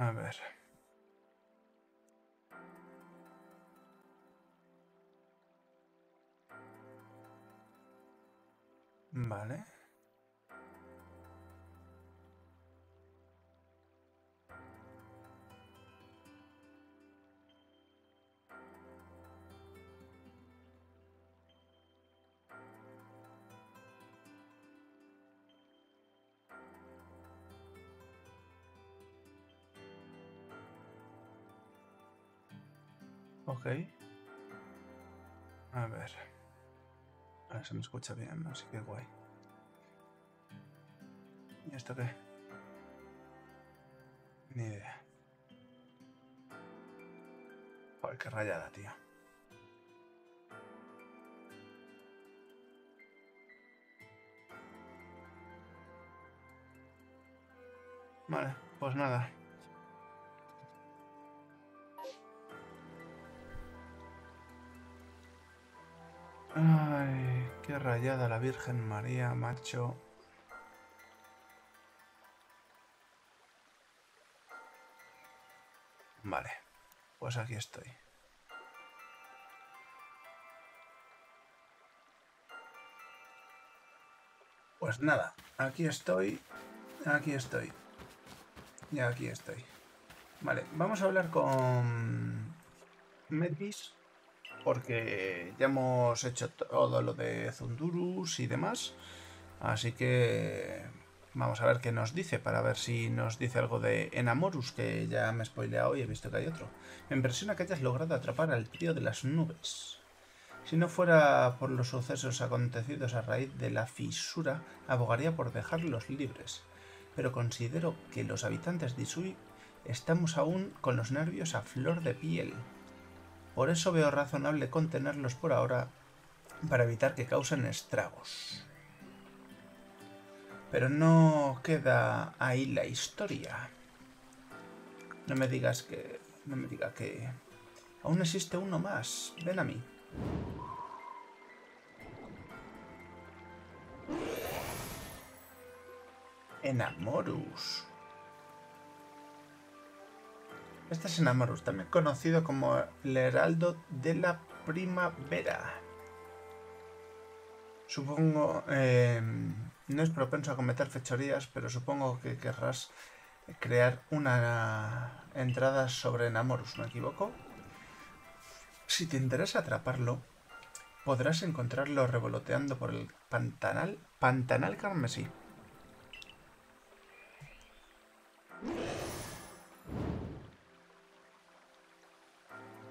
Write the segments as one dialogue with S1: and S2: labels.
S1: A ver. Vale. Ok. A ver. A se me escucha bien, así que guay. ¿Y esto qué? Ni idea. Joder, qué rayada, tío. Vale, pues nada. Ay, qué rayada la Virgen María, macho. Vale, pues aquí estoy. Pues nada, aquí estoy, aquí estoy. Y aquí estoy. Vale, vamos a hablar con Medvis porque ya hemos hecho todo lo de Zundurus y demás. Así que vamos a ver qué nos dice, para ver si nos dice algo de Enamorus, que ya me he spoileado y he visto que hay otro. Me impresiona que hayas logrado atrapar al tío de las nubes. Si no fuera por los sucesos acontecidos a raíz de la fisura, abogaría por dejarlos libres. Pero considero que los habitantes de Isui estamos aún con los nervios a flor de piel. Por eso veo razonable contenerlos por ahora para evitar que causen estragos. Pero no queda ahí la historia. No me digas que... No me diga que... Aún existe uno más. Ven a mí. Enamorus. Este es Enamorus, también conocido como el Heraldo de la Primavera. Supongo... Em, no es propenso a cometer fechorías, pero supongo que querrás crear una entrada sobre Enamorus, ¿me equivoco? Si te interesa atraparlo, podrás encontrarlo revoloteando por el pantanal, pantanal carmesí.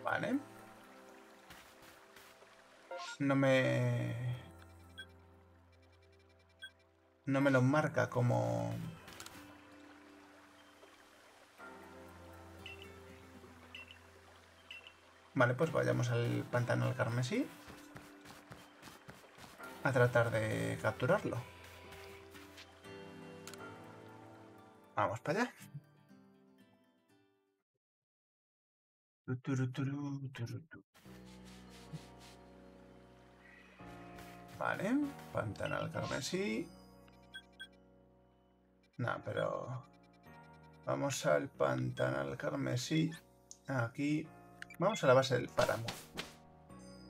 S1: Vale. No me... No me lo marca como... Vale, pues vayamos al pantano del carmesí. A tratar de capturarlo. Vamos para allá. Vale, pantanal carmesí. No, pero... Vamos al pantanal carmesí. Aquí. Vamos a la base del páramo.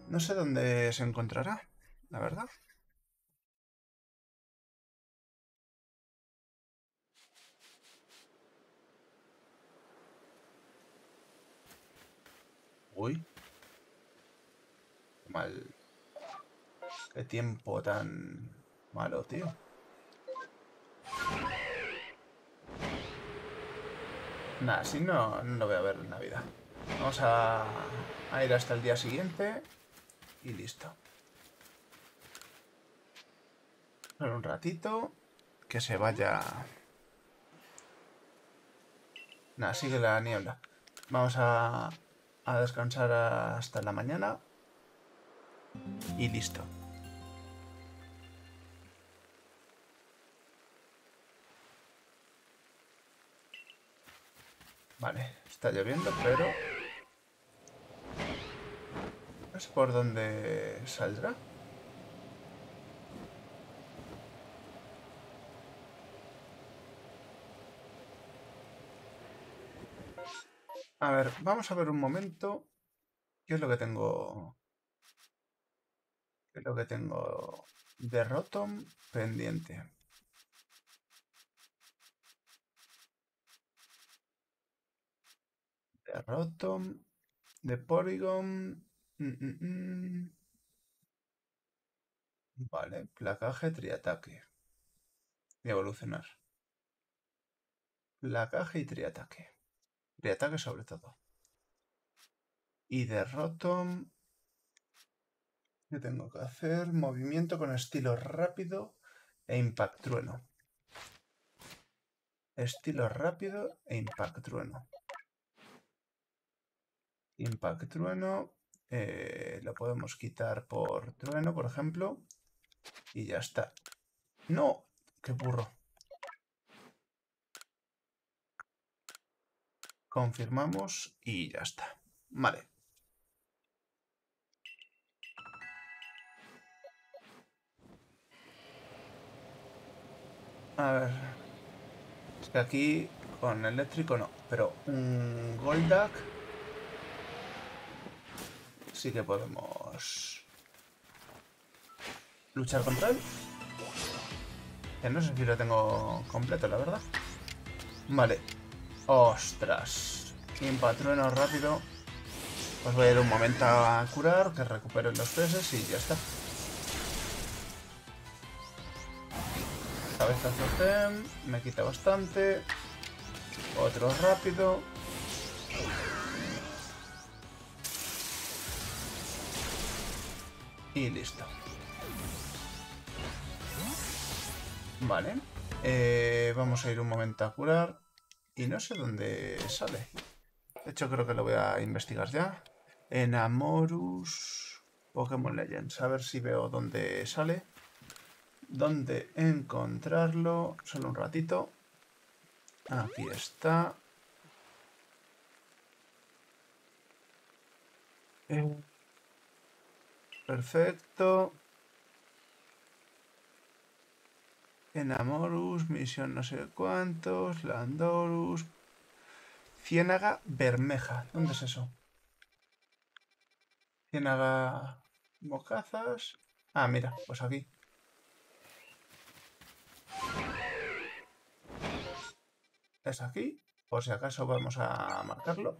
S1: No sé dónde se encontrará, la verdad. Uy. Mal. Qué tiempo tan malo, tío. Nada, si no, no voy a ver Navidad. Vamos a, ir hasta el día siguiente y listo. Solo un ratito. Que se vaya... Nada, sigue la niebla. Vamos a, a descansar hasta la mañana y listo. Vale, está lloviendo, pero... No sé por dónde saldrá. A ver, vamos a ver un momento. ¿Qué es lo que tengo? ¿Qué es lo que tengo de Rotom pendiente? De Rotom, de Porygon. mm, mm, mm. Vale, placaje, triataque. Y evolucionar. Placaje y triataque. Triataque sobre todo. Y de Rotom... ¿Qué tengo que hacer? Movimiento con estilo rápido e impact trueno. Estilo rápido e impact trueno. Impact trueno eh, lo podemos quitar por trueno, por ejemplo. Y ya está. ¡No! ¡Qué burro! Confirmamos y ya está. Vale. A ver. Es que aquí con eléctrico no. Pero un Goldak sí que podemos luchar contra él. Que no sé si lo tengo completo, la verdad. Vale. Ostras. Impatrueno rápido. Pues voy a ir un momento a curar, que recuperen los peces y ya está. Cabezazo Gem, me quita bastante. Otro rápido. Y listo. Vale. Eh, vamos a ir un momento a curar. Y no sé dónde sale. De hecho, creo que lo voy a investigar ya. Enamorus Pokémon Legends. A ver si veo dónde sale. Dónde encontrarlo. Solo un ratito. Aquí está. Eh, Perfecto. Enamorus, misión no sé cuántos, Landorus. Ciénaga Bermeja. ¿Dónde es eso? Ciénaga Bocazas. Ah, mira, pues aquí. Es aquí. Por si acaso vamos a marcarlo.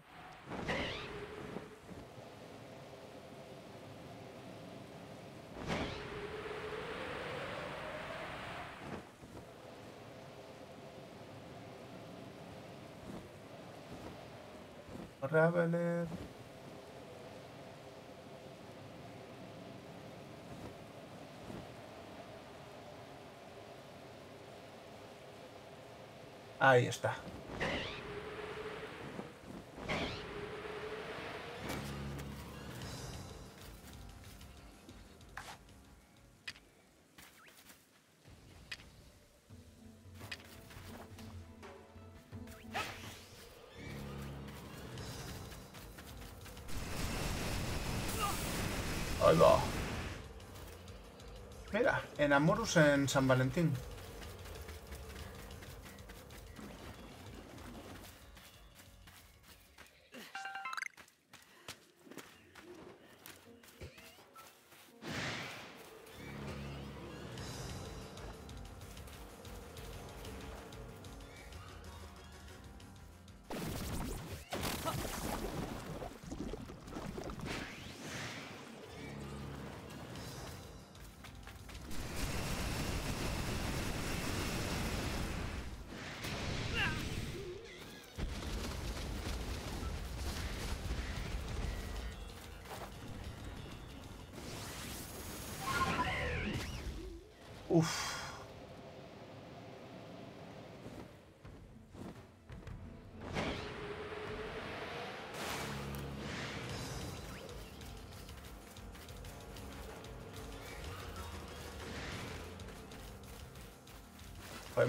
S1: Raveler. Ahí está. Enamorus en San Valentín.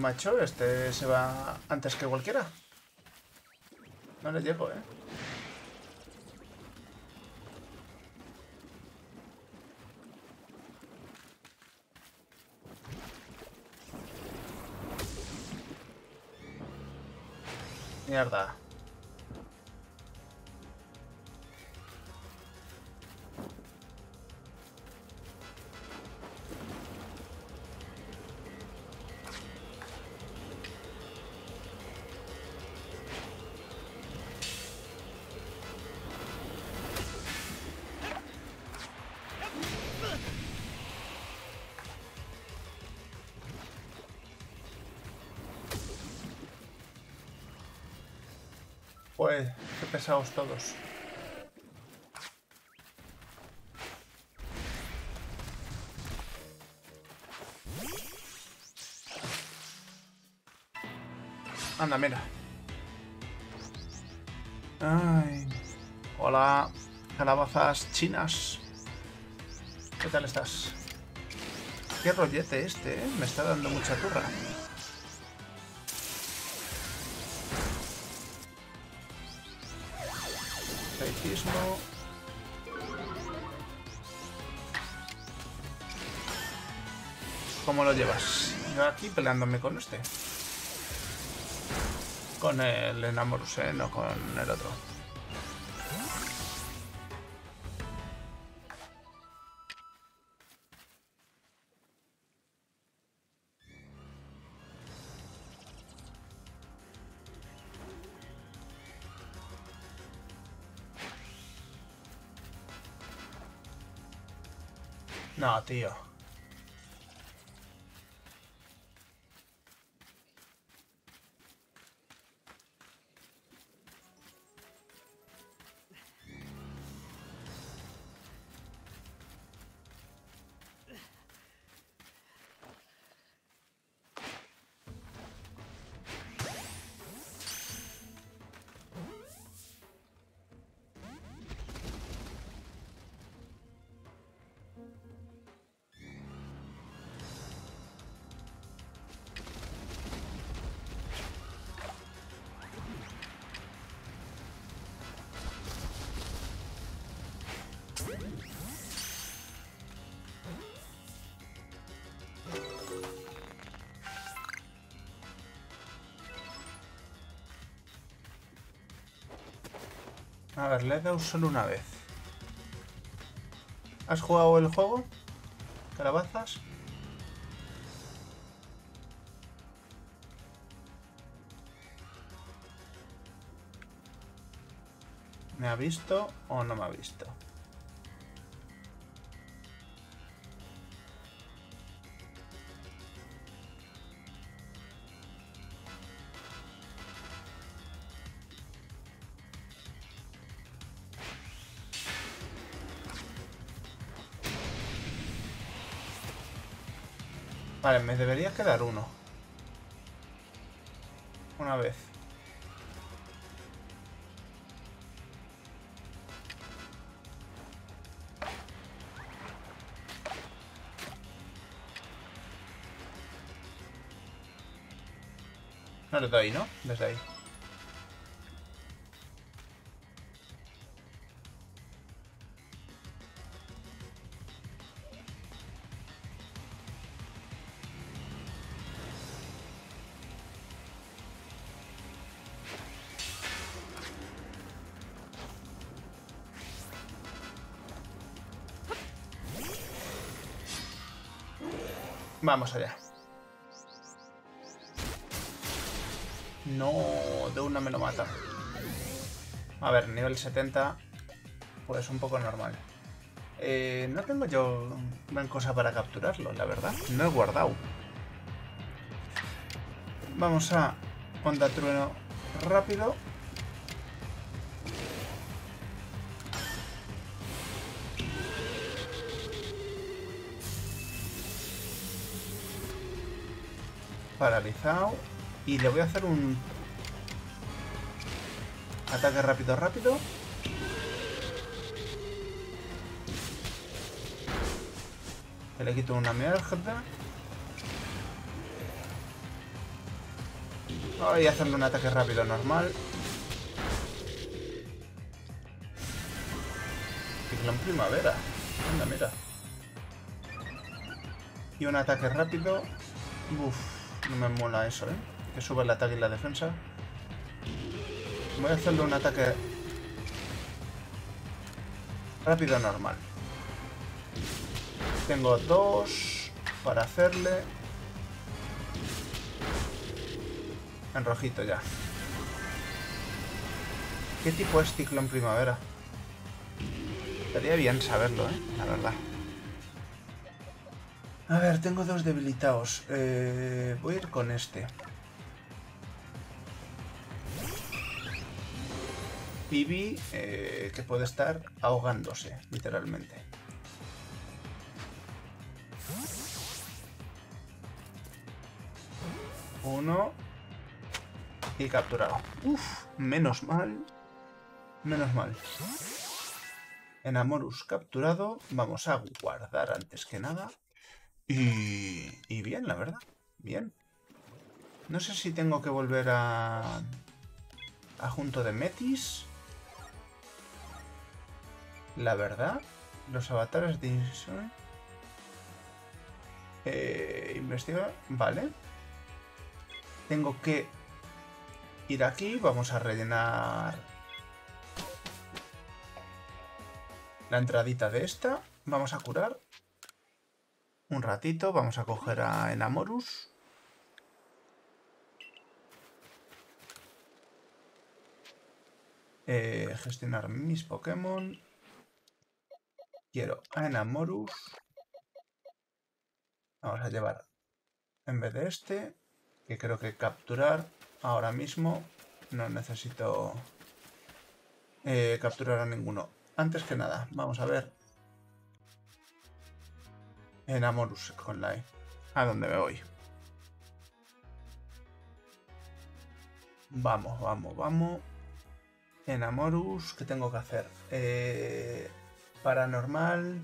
S1: Macho, este se va antes que cualquiera. No le llego, eh. Mierda. Pesados todos. Anda, mira. Ay. Hola, calabazas chinas. ¿Qué tal estás? Qué rollete este, ¿eh? Me está dando mucha turra. ¿Cómo lo llevas? Yo aquí peleándome con este. Con el enamoruse, no con el otro. No, tío. Le he dado solo una vez. ¿Has jugado el juego? ¿Calabazas? ¿Me ha visto o no me ha visto? Vale, me debería quedar uno. Una vez. No le doy, ¿no? Desde ahí. Vamos allá. No, de una me lo mata. A ver, nivel 70, pues un poco normal. Eh, no tengo yo gran cosa para capturarlo, la verdad. No he guardado. Vamos a onda trueno rápido. Paralizado. Y le voy a hacer un ataque rápido, rápido. le quito una mierda. Voy a hacerle un ataque rápido normal. Ciclón primavera. Anda, mira. Y un ataque rápido. Uf. No me mola eso, ¿eh? Que suba el ataque y la defensa. Voy a hacerle un ataque rápido normal. Tengo dos para hacerle. En rojito ya. ¿Qué tipo es ciclón primavera? Estaría bien saberlo, ¿eh? La verdad. A ver, tengo dos debilitados. Eh, voy a ir con este. Pibi eh, que puede estar ahogándose, literalmente. Uno. Y capturado. Uf, menos mal. Menos mal. Enamorus capturado. Vamos a guardar antes que nada. Y, bien, la verdad. Bien. No sé si tengo que volver a... A junto de Metis. La verdad. Los avatares de... Eh, investiga. Vale. Tengo que ir aquí. Vamos a rellenar la entradita de esta. Vamos a curar un ratito. Vamos a coger a Enamorus. Eh, gestionar mis Pokémon. Quiero a Enamorus. Vamos a llevar en vez de este, que creo que capturar ahora mismo. No necesito eh, capturar a ninguno. Antes que nada, vamos a ver. Enamorus con la ¿A dónde me voy? Vamos, vamos, vamos. Enamorus, ¿qué tengo que hacer? Eh, paranormal,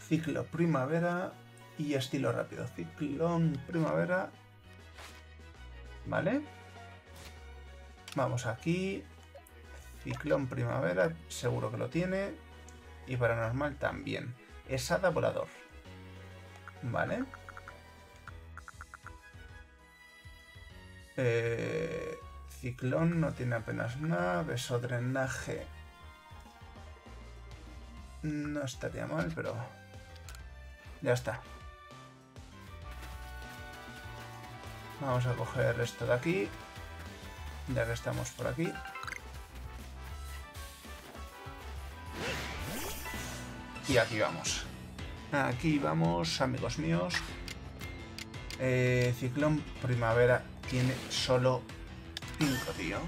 S1: ciclo primavera y estilo rápido. Ciclón primavera. ¿Vale? Vamos aquí. Ciclón primavera, seguro que lo tiene. Y paranormal también. Esada volador. Vale. Eh, ciclón no tiene apenas nada. Beso drenaje. No estaría mal, pero... Ya está. Vamos a coger esto de aquí. Ya que estamos por aquí. Y aquí vamos. Aquí vamos, amigos míos. Eh, Ciclón Primavera tiene solo 5, tío.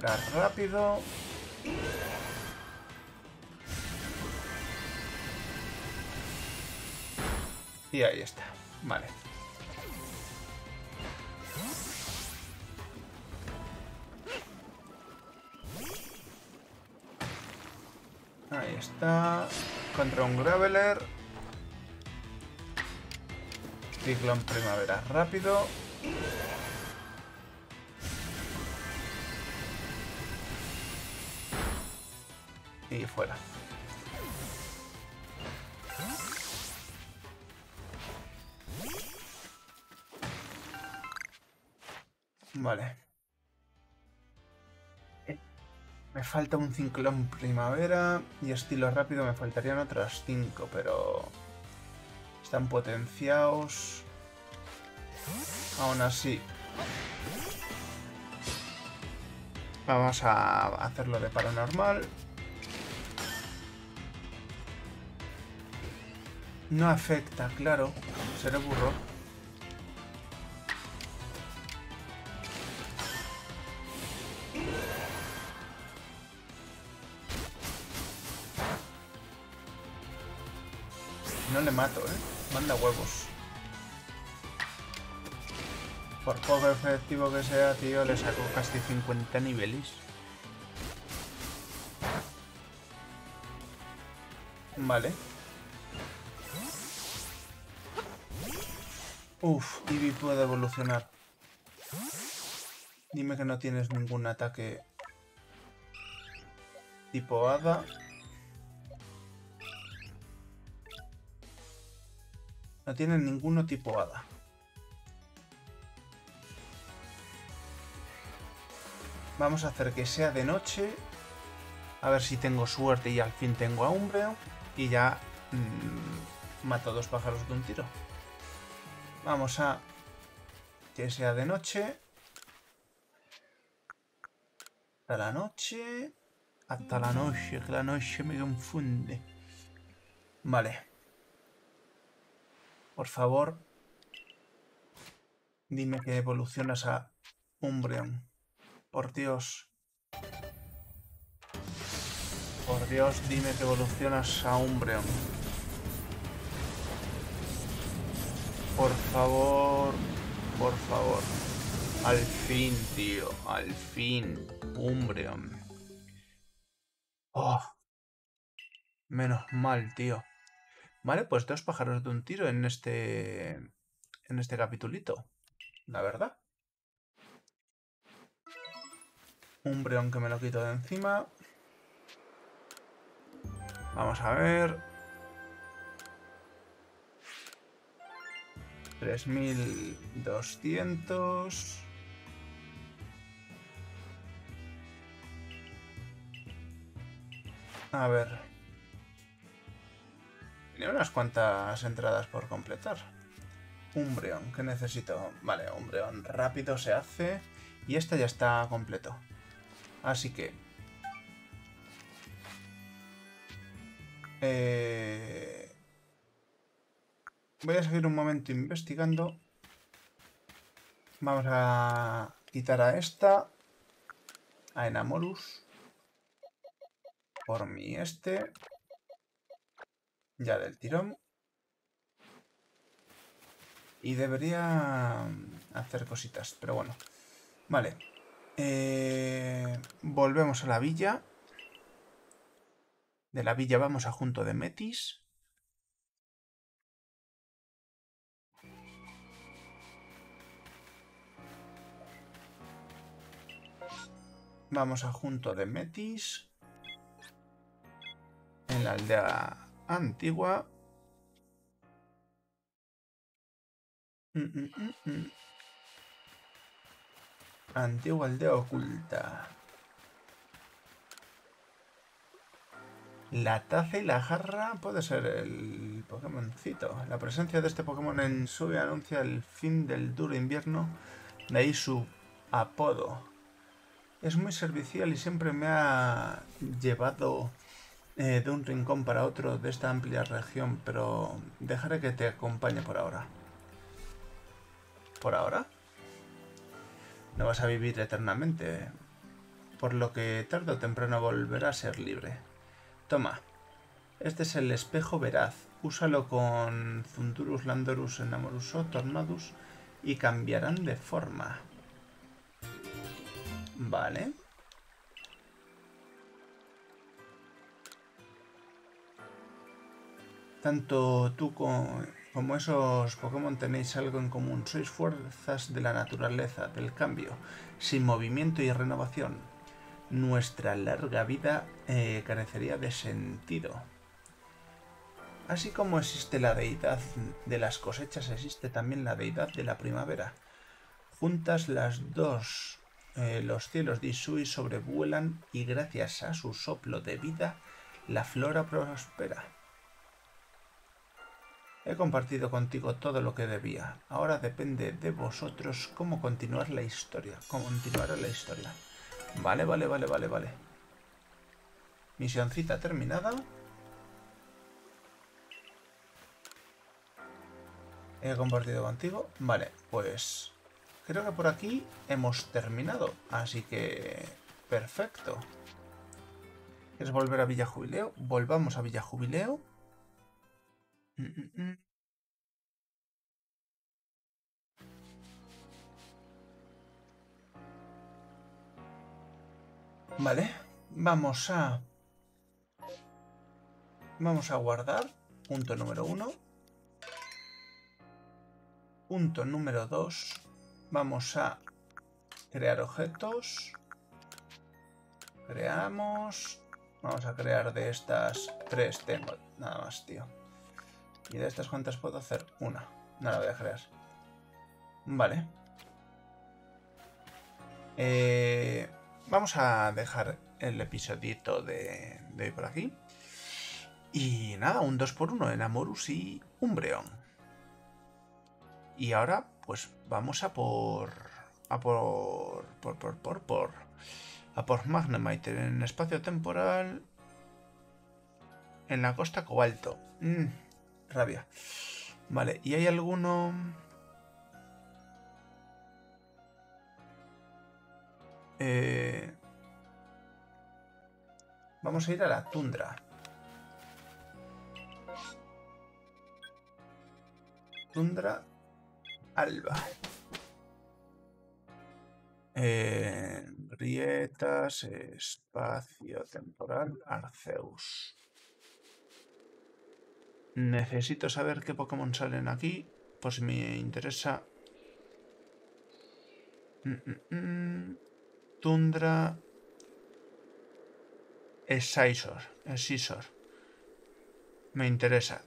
S1: Rápido. Y ahí está. Vale. Ahí está. Contra un Graveler. Ciclón primavera rápido. Y fuera. Vale. Me falta un ciclón primavera y estilo rápido me faltarían otras 5, pero están potenciados. Aún así, vamos a hacerlo de paranormal. No afecta, claro. Seré burro. No le mato, ¿eh? Manda huevos. Por poco efectivo que sea, tío, le saco casi 50 niveles. Vale. Uf, Eevee puede evolucionar. Dime que no tienes ningún ataque tipo hada. No tienen ninguno tipo hada. Vamos a hacer que sea de noche. A ver si tengo suerte y al fin tengo a Umbreon. Y ya... Mmm, Mato dos pájaros de un tiro. Vamos a que sea de noche. Hasta la noche. Hasta la noche, que la noche me confunde. Vale. Por favor. Dime que evolucionas a Umbreon. Por Dios. Por Dios, dime que evolucionas a Umbreon. Por favor. Por favor. Al fin, tío. Al fin. Umbreon. Oh. Menos mal, tío. Vale, pues dos pájaros de un tiro en este... En este capitulito. La verdad. Umbreon que me lo quito de encima. Vamos a ver. 3200. A ver. Tiene unas cuantas entradas por completar. Umbreon, ¿qué necesito? Vale, Umbreon rápido se hace. Y este ya está completo. Así que... Eh, voy a seguir un momento investigando. Vamos a quitar a esta. A Enamorus. Por mi este. Ya del tirón. Y debería hacer cositas, pero bueno. Vale. Eh, volvemos a la villa. De la villa vamos a junto de Metis. Vamos a junto de Metis. En la aldea antigua. Mm, mm, mm, Antigua aldea oculta. La taza y la jarra puede ser el Pokémoncito. La presencia de este Pokémon en Sube anuncia el fin del duro invierno, de ahí su apodo. Es muy servicial y siempre me ha llevado eh, de un rincón para otro de esta amplia región, pero dejaré que te acompañe por ahora. ¿Por ahora? No vas a vivir eternamente, por lo que tarde o temprano volverá a ser libre. Toma, este es el espejo veraz. Úsalo con Zundurus, Landorus, Enamoruso, Tornadus y cambiarán de forma. Vale. Tanto tú como esos Pokémon tenéis algo en común, sois fuerzas de la naturaleza, del cambio, sin movimiento y renovación. Nuestra larga vida eh, carecería de sentido. Así como existe la deidad de las cosechas, existe también la deidad de la primavera. Juntas las dos, eh, los cielos de Isui sobrevuelan y gracias a su soplo de vida, la flora prospera. He compartido contigo todo lo que debía. Ahora depende de vosotros cómo continuar la historia. Cómo continuar la historia. Vale, vale, vale, vale, vale. Misioncita terminada. He compartido contigo. Vale, pues creo que por aquí hemos terminado. Así que... Perfecto. ¿Quieres volver a Villa Jubileo? Volvamos a Villa Jubileo. Mm, mm, mm. Vale, vamos a... Vamos a guardar. Punto número uno. Punto número dos. Vamos a crear objetos. Creamos. Vamos a crear de estas tres. Tengo nada más, tío. ¿Y de estas cuántas puedo hacer? Una. No la voy a crear. Vale. Eh, vamos a dejar el episodito de, de hoy por aquí. Y nada, un 2x1 en Amorus y Umbreon. Y ahora, pues vamos a por. a por. por. por. por. por a por Magnemite en espacio temporal. En la costa Cobalto. Mm, rabia. Vale, ¿y hay alguno...? Eh, vamos a ir a la tundra. Tundra Alba. Eh, grietas, espacio temporal, Arceus. Necesito saber qué Pokémon salen aquí, si me interesa. Mm, mm, mm. Tundra. Escisor. Escisor. Me interesa.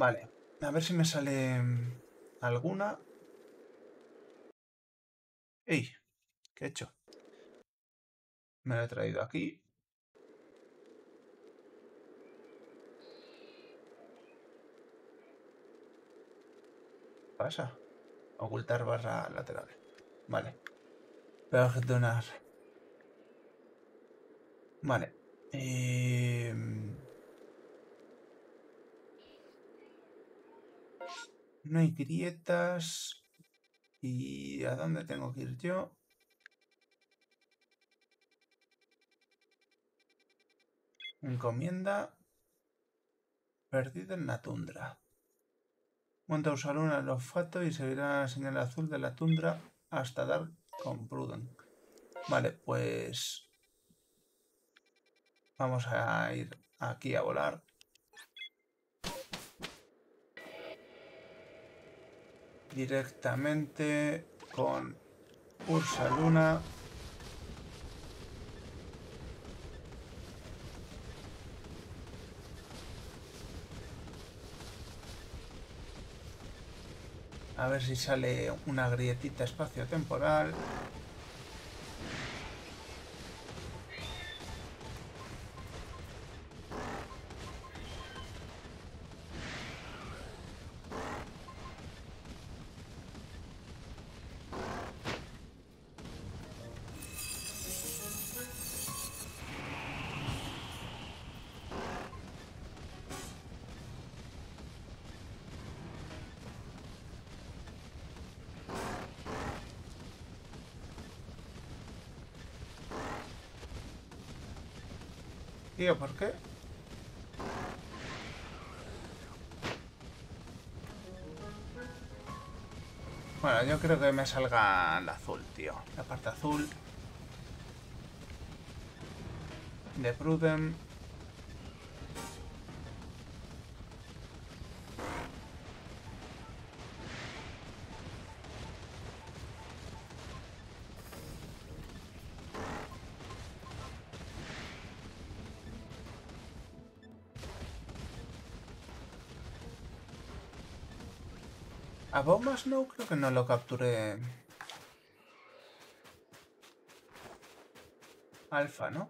S1: Vale. A ver si me sale alguna. ¡Ey! ¿Qué he hecho? Me lo he traído aquí. pasa? Ocultar barra lateral. Vale. Perdonar. Vale. Eh... No hay grietas. ¿Y a dónde tengo que ir yo? Encomienda. Perdido en la tundra. Monta usar un olfato y seguirá la señal azul de la tundra hasta dar con Pruden. Vale, pues... Vamos a ir aquí a volar. Directamente con Ursa Luna. A ver si sale una grietita espacio-temporal. Tío, ¿por qué? Bueno, yo creo que me salga la azul, tío. La parte azul. De Prudem. A bombas no, creo que no lo capturé. Alfa, ¿no?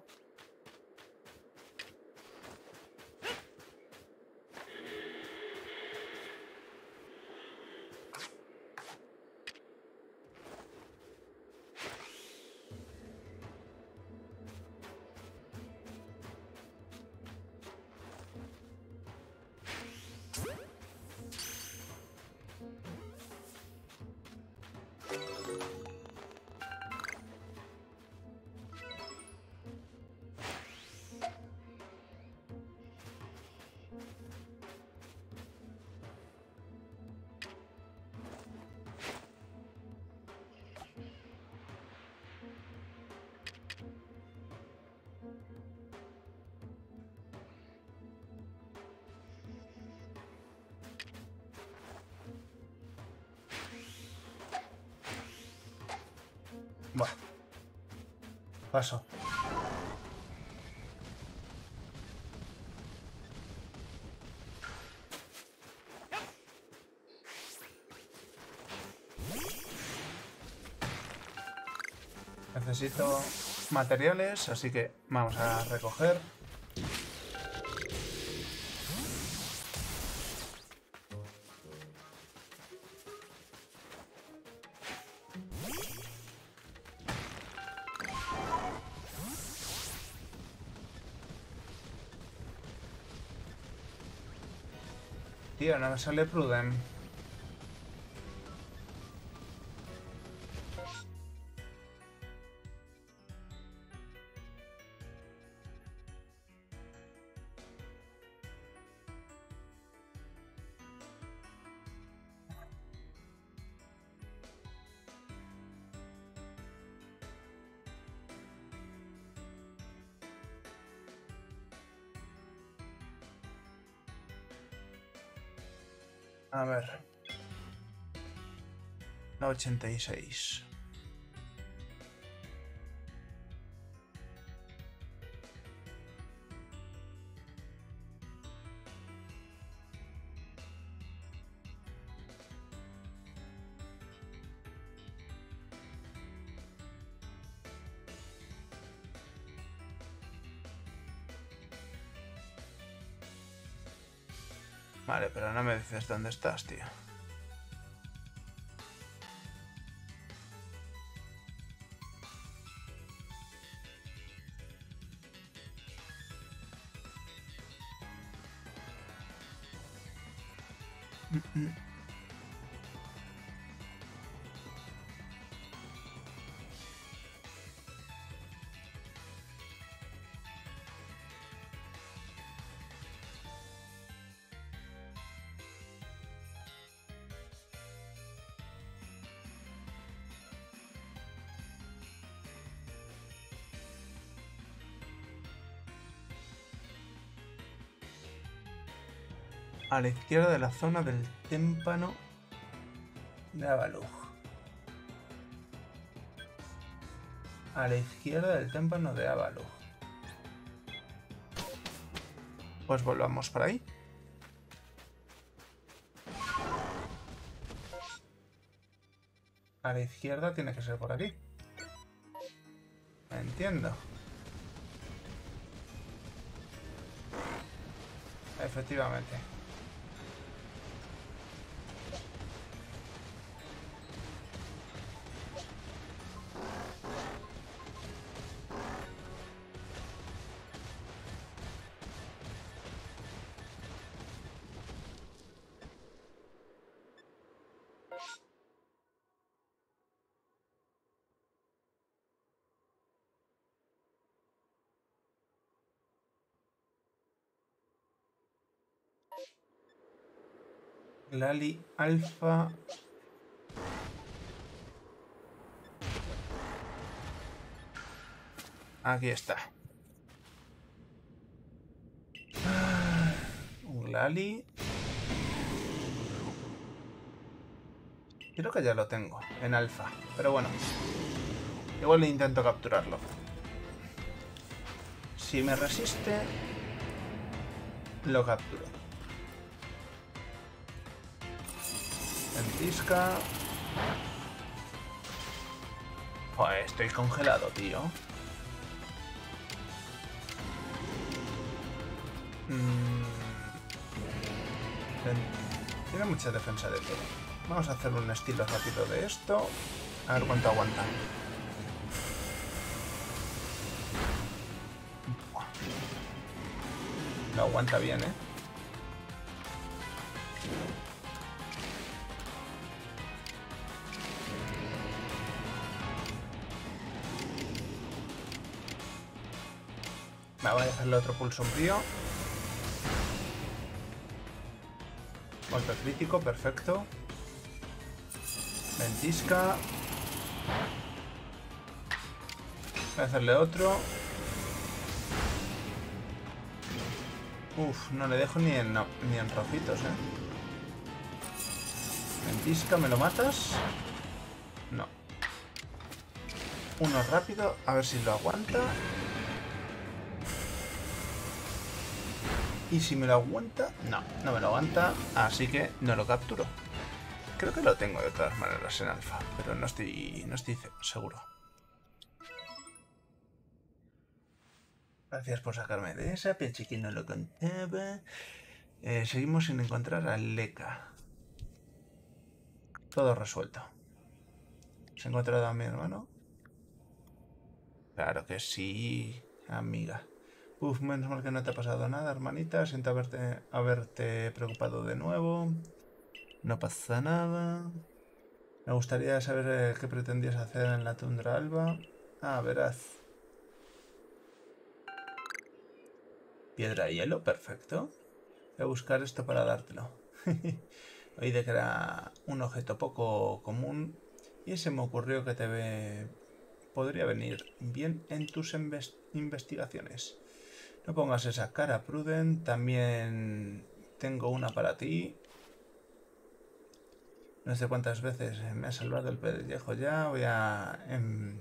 S1: Bueno. Paso. Necesito materiales, así que vamos a recoger. No me sale Prudent. 86. Vale, pero no me dices dónde estás, tío. A la izquierda de la zona del témpano de Avalug. A la izquierda del témpano de Avalug. Pues volvamos por ahí. A la izquierda tiene que ser por aquí. Entiendo. Efectivamente. Lali Alfa. Aquí está. Un Lali. Creo que ya lo tengo en alfa. Pero bueno. Igual intento capturarlo. Si me resiste, lo capturo. Estoy congelado, tío. Mm. Tiene mucha defensa de todo. Vamos a hacer un estilo rápido de esto. A ver cuánto aguanta. Lo aguanta bien, ¿eh? Hacerle otro pulso frío. Golpe crítico, perfecto. Ventisca. Voy a hacerle otro. Uf, no le dejo ni en, ni en eh. Ventisca, ¿me lo matas? No. Uno rápido, a ver si lo aguanta. Y si me lo aguanta... No, no me lo aguanta, así que no lo capturo. Creo que lo tengo de todas maneras en alfa, pero no estoy, no estoy seguro. Gracias por sacarme de esa, pensé no lo contaba. Eh, seguimos sin encontrar a Leca. Todo resuelto. ¿Se ha encontrado a mi hermano? Claro que sí, amiga. Uf, menos mal que no te ha pasado nada, hermanita. Siento haberte, haberte preocupado de nuevo. No pasa nada. Me gustaría saber eh, qué pretendías hacer en la tundra alba. Ah, verás. Piedra y hielo, perfecto. Voy a buscar esto para dártelo. Oí de que era un objeto poco común y se me ocurrió que te ve... podría venir bien en tus investigaciones. No pongas esa cara, Pruden. También tengo una para ti. No sé cuántas veces me ha salvado el pellejo ya. Voy a em,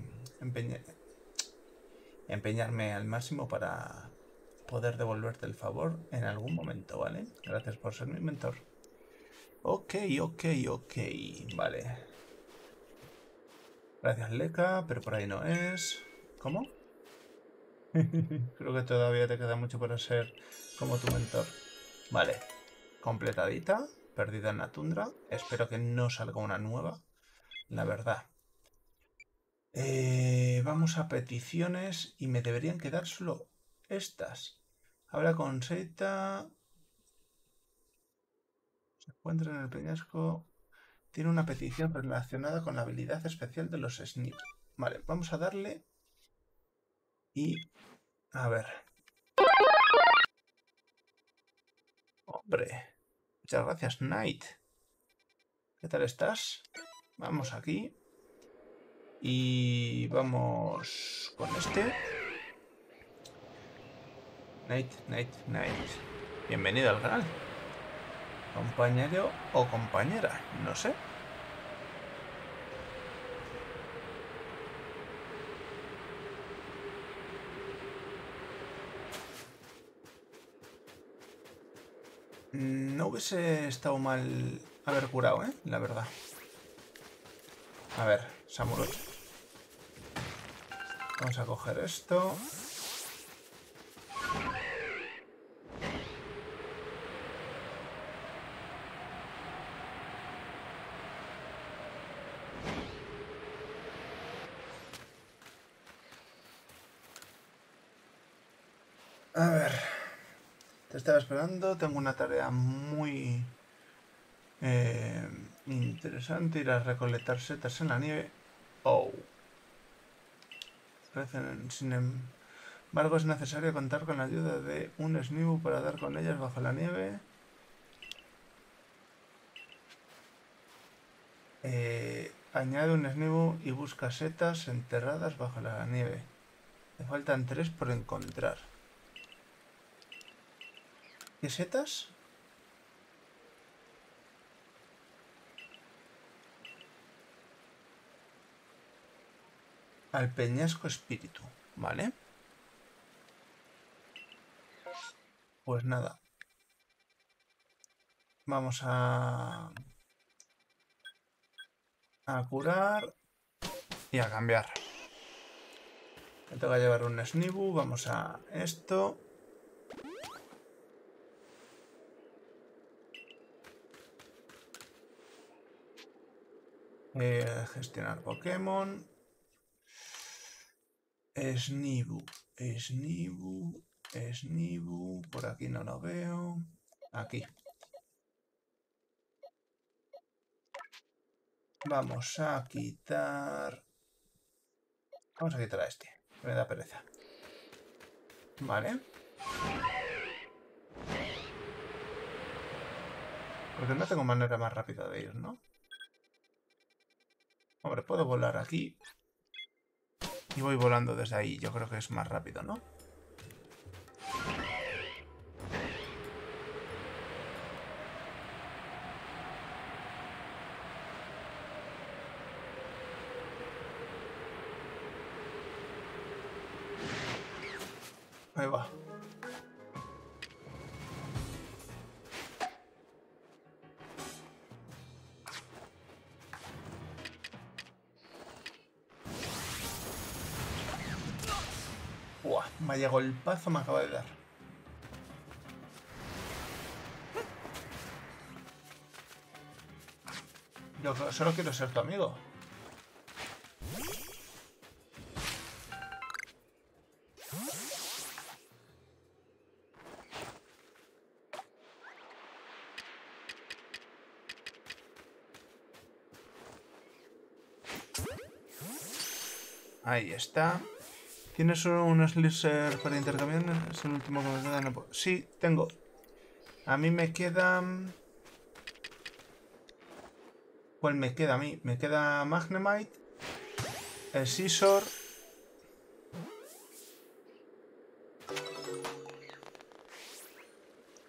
S1: empeñarme al máximo para poder devolverte el favor en algún momento, ¿vale? Gracias por ser mi mentor. Ok, ok, ok. Vale. Gracias, Leca, pero por ahí no es. ¿Cómo? Creo que todavía te queda mucho para ser como tu mentor. Vale. Completadita. Perdida en la tundra. Espero que no salga una nueva. La verdad. Eh, vamos a peticiones y me deberían quedar solo estas. Habla con Seita. Se encuentra en el peñasco. Tiene una petición relacionada con la habilidad especial de los Snip. Vale, vamos a darle. Y... A ver. Hombre. Muchas gracias, Knight. ¿Qué tal estás? Vamos aquí. Y vamos con este. Night, night, night. Bienvenido al canal. Compañero o compañera, no sé. No hubiese estado mal haber curado, ¿eh? La verdad. A ver, Samurai. Vamos a coger esto. Estaba esperando. Tengo una tarea muy eh, interesante. Ir a recolectar setas en la nieve. Oh. Sin embargo, es necesario contar con la ayuda de un Snibu para dar con ellas bajo la nieve. Eh, añade un Snibu y busca setas enterradas bajo la nieve. Me faltan tres por encontrar. ¿Qué setas? Al peñasco espíritu, ¿vale? Pues nada. Vamos a... A curar y a cambiar. Me toca llevar un Snibu, vamos a esto. Eh, gestionar Pokémon. Snibu. Snibu. Snibu. Por aquí no lo veo. Aquí. Vamos a quitar... Vamos a quitar a este. Me da pereza. Vale. Porque no tengo manera más rápida de ir, ¿no? Hombre, puedo volar aquí. Y voy volando desde ahí. Yo creo que es más rápido, ¿no? Vaya golpazo me acaba de dar. Yo solo quiero ser tu amigo. Ahí está. ¿Tienes un slicer para intercambiar? Es el último que me queda. Sí, tengo. A mí me queda... ¿Cuál me queda a mí? Me queda Magnemite, el Scissor...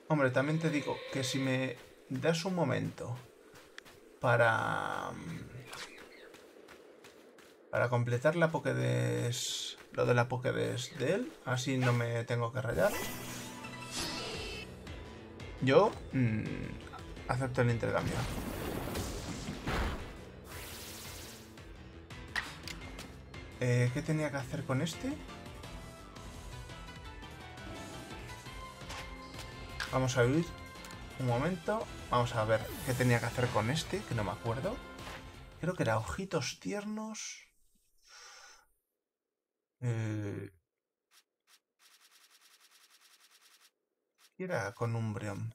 S1: Hombre, también te digo que si me das un momento para... Para completar la Pokédex... Lo de la Pokédex de él. Así no me tengo que rayar. Yo... Mmm, acepto el intercambio. Eh, ¿Qué tenía que hacer con este? Vamos a huir un momento. Vamos a ver qué tenía que hacer con este, que no me acuerdo. Creo que era ojitos tiernos. Eh, era con Umbreon?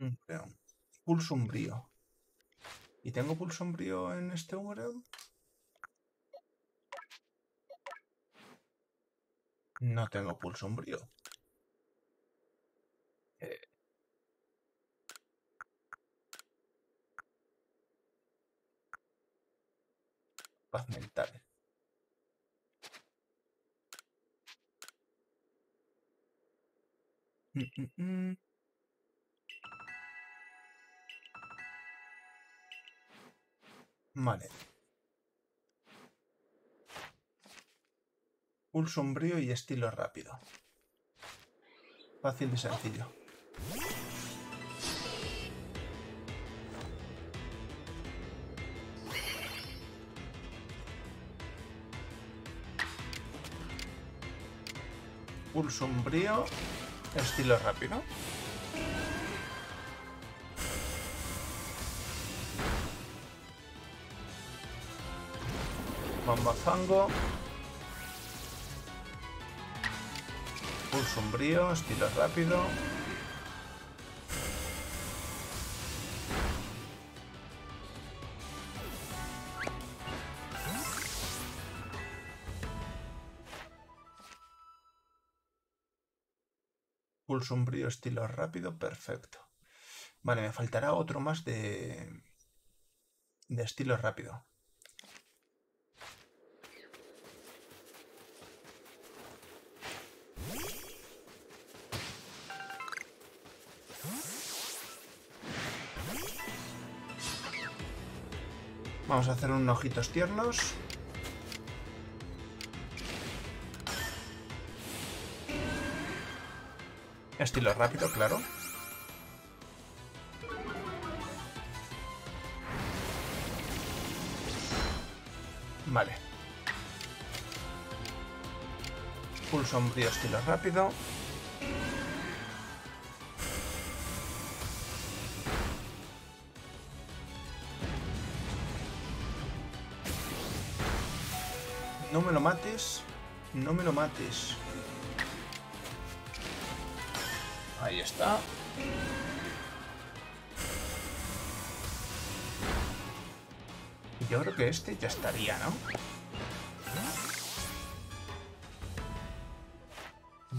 S1: Umbreon. Pulso umbrío. ¿Y tengo pulso umbrío en este Umbreon? No tengo pulso umbrío. Eh, paz mental. Mm, mm, mm. Vale. Pulso sombrío y estilo rápido. Fácil y sencillo. Pulso sombrío, estilo rápido. Bomba fango. Pulso sombrío, estilo rápido. Sombrío estilo rápido, perfecto. Vale, me faltará otro más de, de estilo rápido. Vamos a hacer unos ojitos tiernos. Estilo rápido, claro. Vale. Full sombrío, estilo rápido. No me lo mates. No me lo mates. Ahí está. Yo creo que este ya estaría, ¿no?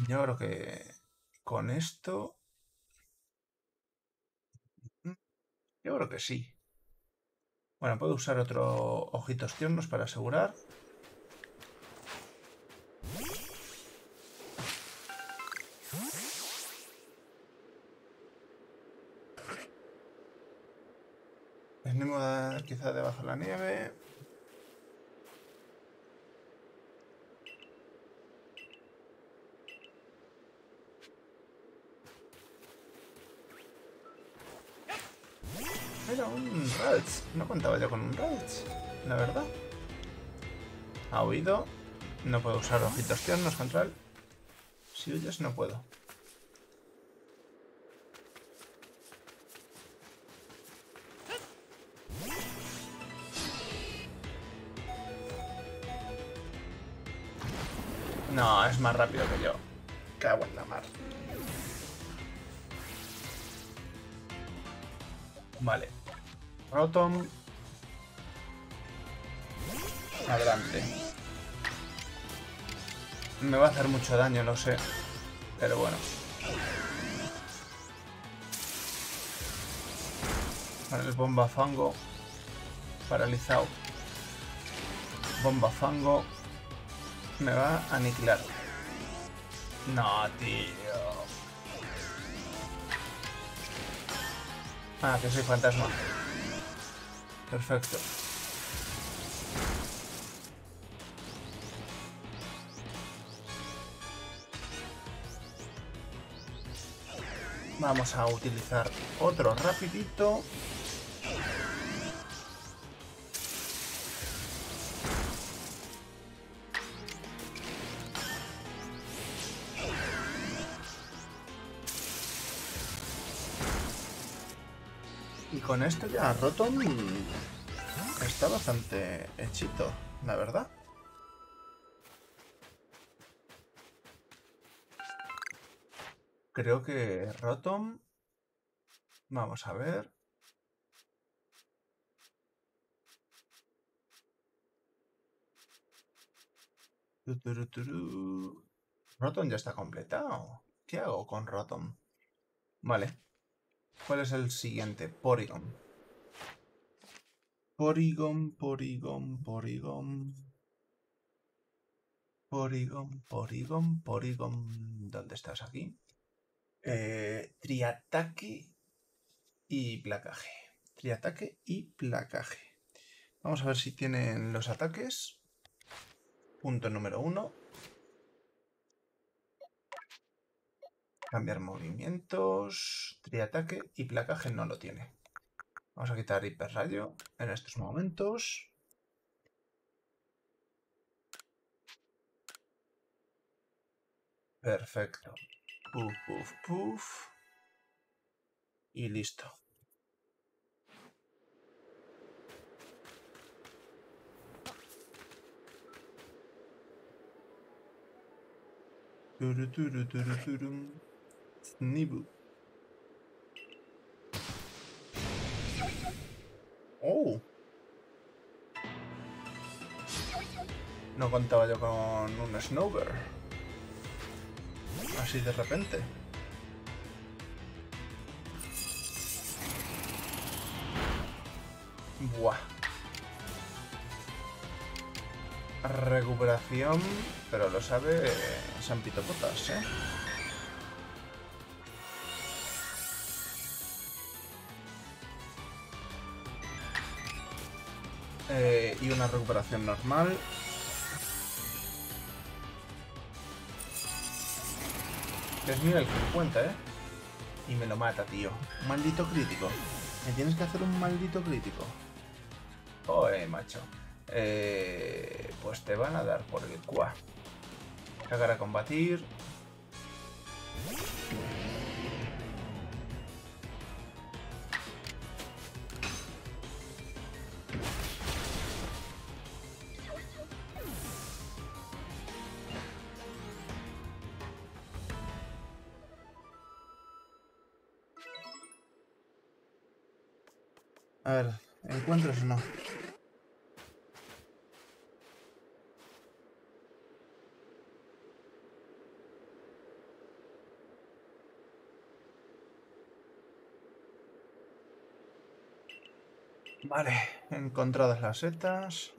S1: Yo creo que con esto... Yo creo que sí. Bueno, puedo usar otro ojitos tiernos para asegurar. Contaba yo con un Ralts, la verdad. Ha huido. No puedo usar ojitos tiernos contra él. Si huyes, no puedo. No, es más rápido que yo. Cago en la mar. Vale. Rotom. Adelante. Me va a hacer mucho daño, lo sé. Pero bueno. Bomba fango. Paralizado. Bomba fango. Me va a aniquilar. No, tío. Ah, que soy fantasma. Perfecto. Vamos a utilizar otro rapidito. Y con esto ya Rotom está bastante hechito, la verdad. Creo que Rotom... Vamos a ver. Rotom ya está completado. ¿Qué hago con Rotom? Vale. ¿Cuál es el siguiente? Porygon. Porygon, Porygon, Porygon. Porygon, Porygon, Porygon. ¿Dónde estás aquí? Eh, triataque y placaje. Triataque y placaje. Vamos a ver si tienen los ataques. Punto número uno. Cambiar movimientos. Triataque y placaje no lo tiene. Vamos a quitar hiperrayo en estos momentos. Perfecto. Puf, puf, puf. Y listo. Turu, turu, turu. Oh. No contaba yo con un Snowbird. Así de repente. Buah. Recuperación, pero lo sabe San Pitopotas, ¿eh? Eh, y una recuperación normal. Es nivel 50, ¿eh? Y me lo mata, tío. Un maldito crítico. Me tienes que hacer un maldito crítico. Oye, macho. Eh, pues te van a dar por el cuá. Cagar a combatir. Vale, encontradas las setas.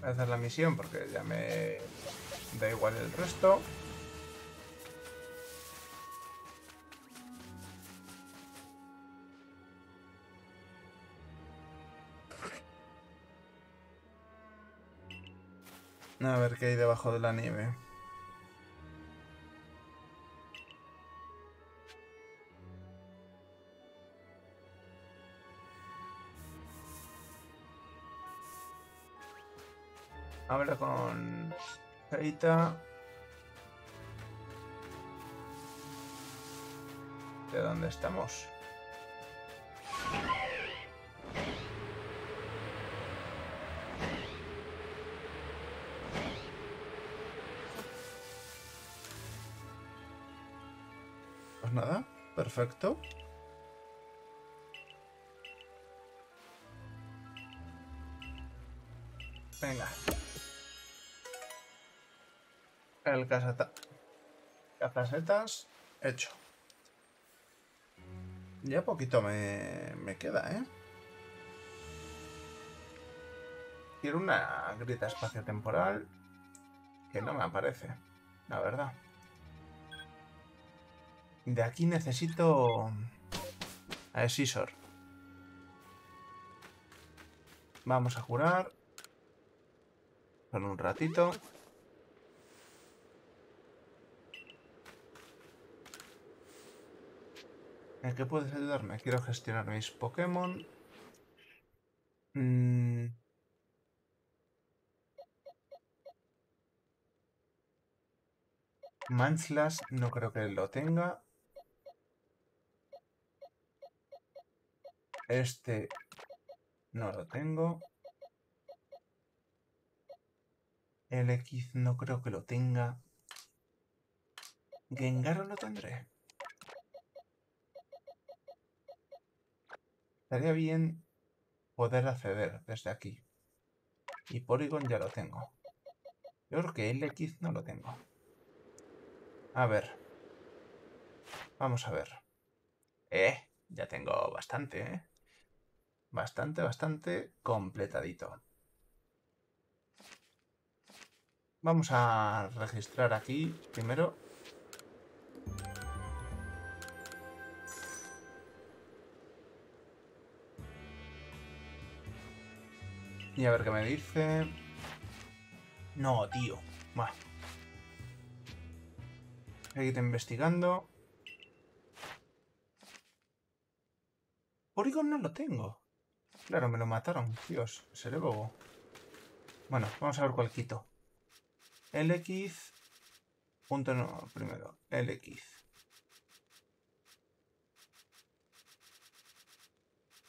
S1: Voy a hacer la misión porque ya me da igual el resto. A ver qué hay debajo de la nieve. Habla con Kaita. ¿De dónde estamos? Perfecto. Venga. El caseta. Cazasetas hecho. Ya poquito me, me queda, ¿eh? Quiero una grita espacio-temporal que no me aparece, la verdad. De aquí necesito a. Vamos a jurar. Por un ratito. ¿En qué puedes ayudarme? Quiero gestionar mis Pokémon. Mm. No creo que lo tenga. Este no lo tengo. El no creo que lo tenga. Gengaro lo tendré. Estaría bien poder acceder desde aquí. Y Polygon ya lo tengo. Yo creo que el X no lo tengo. A ver. Vamos a ver. Eh, ya tengo bastante, ¿eh? Bastante, bastante completadito. Vamos a registrar aquí primero. Y a ver qué me dice. No, tío. Va. Seguir investigando. Porygon no lo tengo. Claro, me lo mataron. Dios, seré bobo. Bueno, vamos a ver cuál quito. LX. Punto no, primero. LX.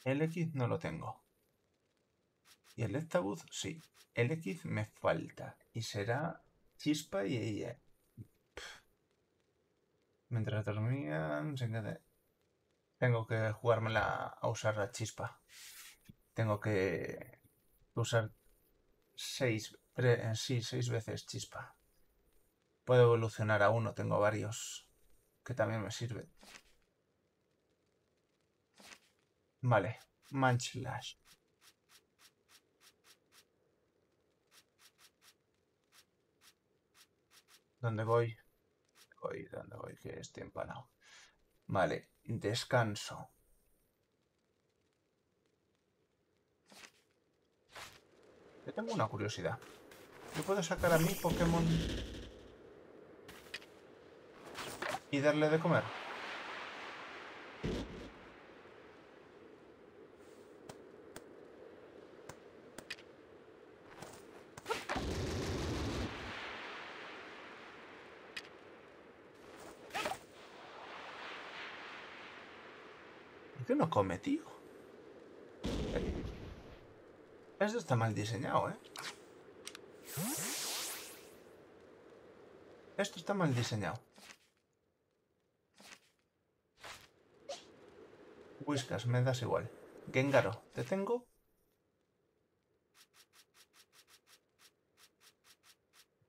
S1: LX no lo tengo. Y el Ectabuzz, sí. LX me falta. Y será Chispa y ella. Mientras dormían, tengo que jugármela a usar la chispa. Tengo que usar seis, sí, seis veces chispa. Puedo evolucionar a uno, tengo varios que también me sirven. Vale, Manchilash. ¿Dónde voy? Voy, ¿dónde voy? Que estoy empanado. Vale, descanso. Yo tengo una curiosidad. ¿Yo puedo sacar a mi Pokémon y darle de comer? ¿Por qué no come, tío? Esto está mal diseñado, ¿eh? Esto está mal diseñado. Whiskas, me das igual. Gengaro, ¿te tengo?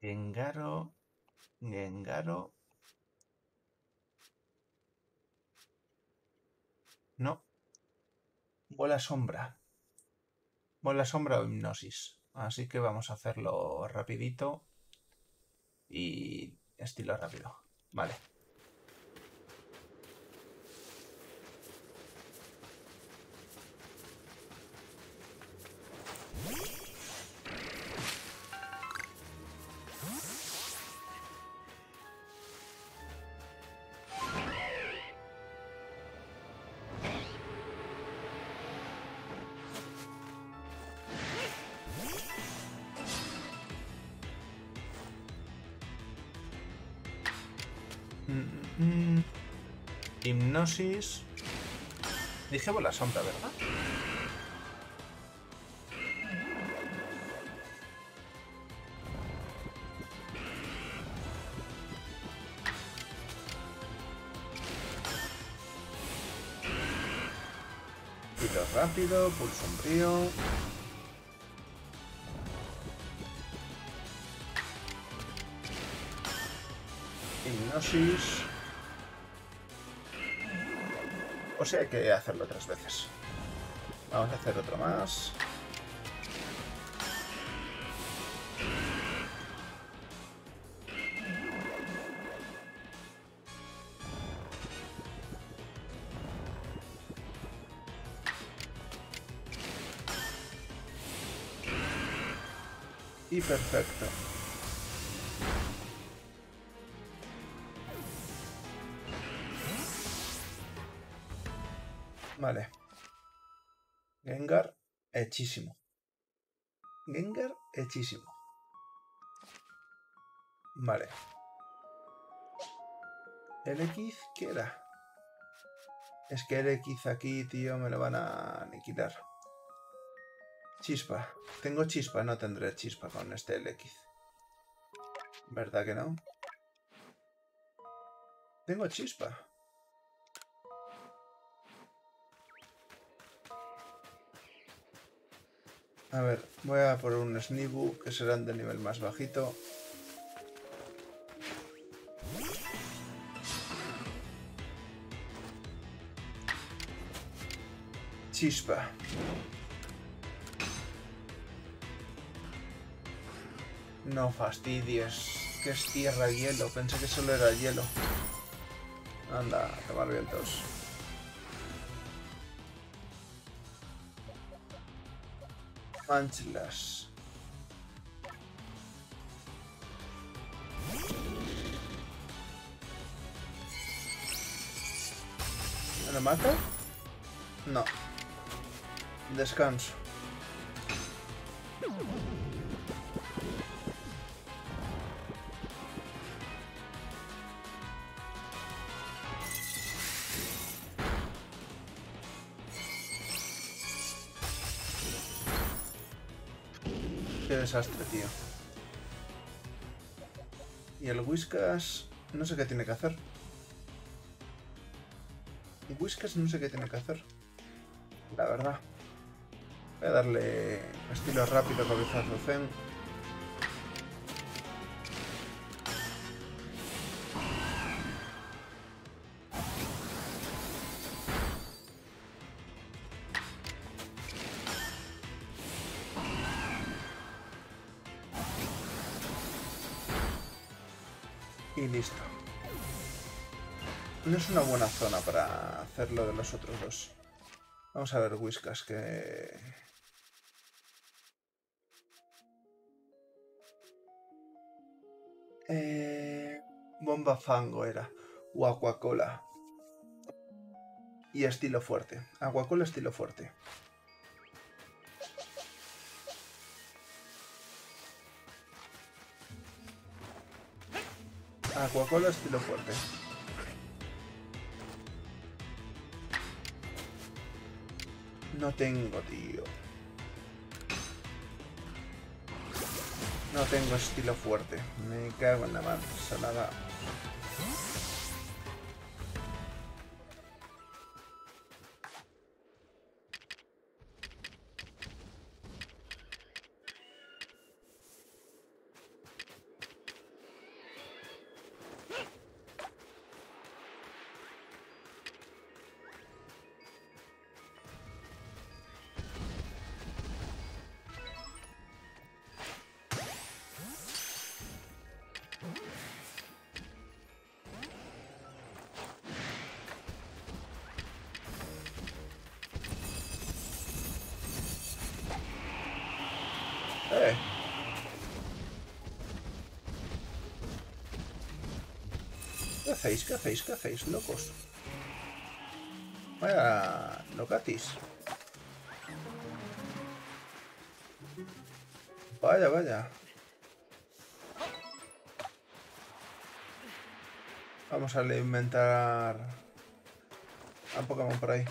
S1: Gengaro... Gengaro... No. Bola sombra. Bola sombra o hipnosis. Así que vamos a hacerlo rapidito. Y estilo rápido. Vale. Hipnosis. Dije bola sombra, ¿verdad? Tiro rápido, pulso sombrío. Hipnosis. O sea, hay que hacerlo tres veces. Vamos a hacer otro más. Y perfecto. Hechísimo. Gengar, hechísimo. Vale. ¿El X? Es que el X aquí, tío, me lo van a aniquilar. Chispa. Tengo chispa, no tendré chispa con este LX. ¿Verdad que no? Tengo chispa. A ver, voy a por un Snibu, que serán de nivel más bajito. Chispa. No fastidies, que es tierra hielo. Pensé que solo era hielo. Anda, tomar vientos. Manchlas. ¿Me lo mata? No. Descanso. Desastre, tío. Y el Whiskas... No sé qué tiene que hacer. Whiskas no sé qué tiene que hacer. La verdad. Voy a darle estilo rápido, cabezazo zen. Una buena zona para hacerlo de los otros dos. Vamos a ver Whiskas que... Eh, bomba fango era. O Aquacola. Y estilo fuerte. Aquacola estilo fuerte. Aquacola estilo fuerte. No tengo, tío. No tengo estilo fuerte. Me cago en la mano. Salada. Hacéis? ¿Qué hacéis? ¿Qué hacéis, locos? Vaya, locatis. Vaya, vaya. Vamos a inventar a Pokémon por ahí.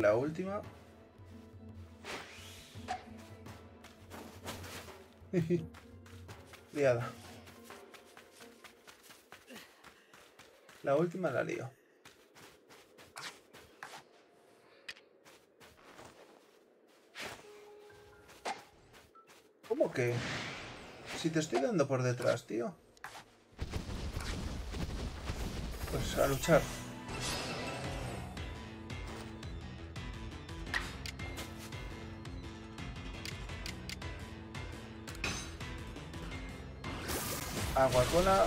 S1: La última. Liada. La última la lío. ¿Cómo que? Si te estoy dando por detrás, tío. Pues a luchar. Aguacola.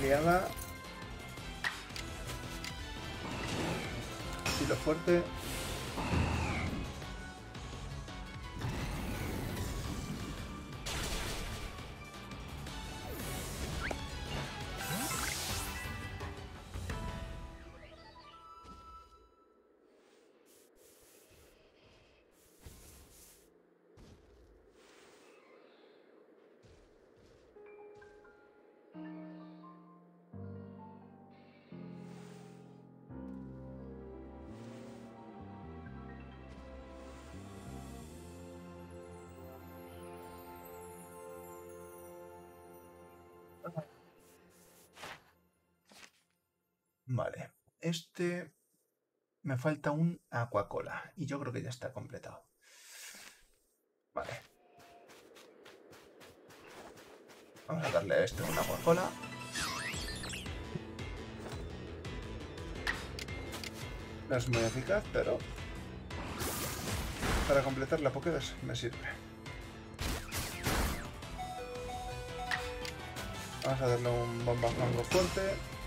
S1: Liada. lo fuerte. Este me falta un Aquacola y yo creo que ya está completado. Vale. Vamos a darle a este una Aquacola. No es muy eficaz, pero para completar la Pokédex me sirve. Vamos a darle un bomba mango fuerte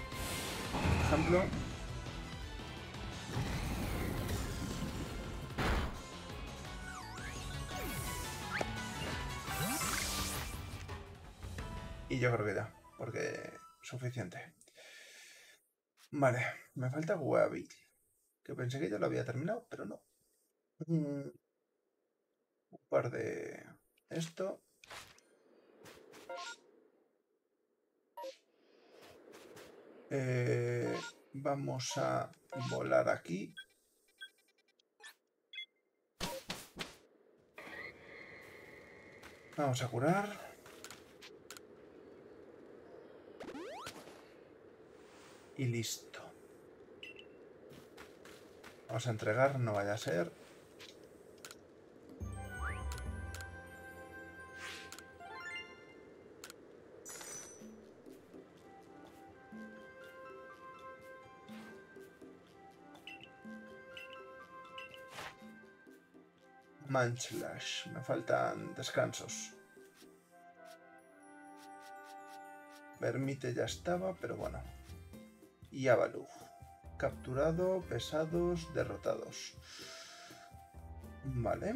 S1: ejemplo. Y yo creo que ya, porque suficiente. Vale, me falta Weavil, que pensé que ya lo había terminado, pero no. Un par de esto. Eh, vamos a volar aquí. Vamos a curar. Y listo. Vamos a entregar, no vaya a ser. Munchlash. Me faltan descansos. Vermite ya estaba, pero bueno. Y Avalug. Capturado, pesados, derrotados. Vale.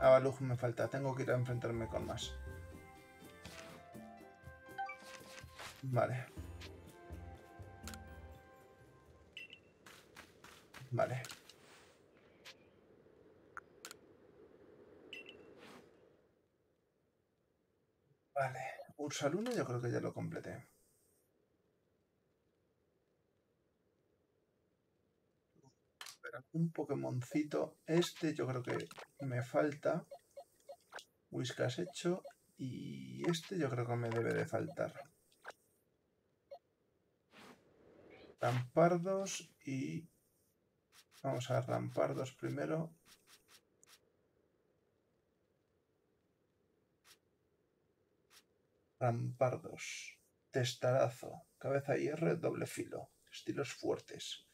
S1: Avalug me falta. Tengo que ir a enfrentarme con más. Vale. Vale. Vale, Ursaluno yo creo que ya lo completé. Un Pokémoncito. Este yo creo que me falta. Whiskas hecho. Y este yo creo que me debe de faltar. Rampardos y... Vamos a rampardos primero. Rampardos. Testarazo. Cabeza hierro, doble filo. Estilos fuertes.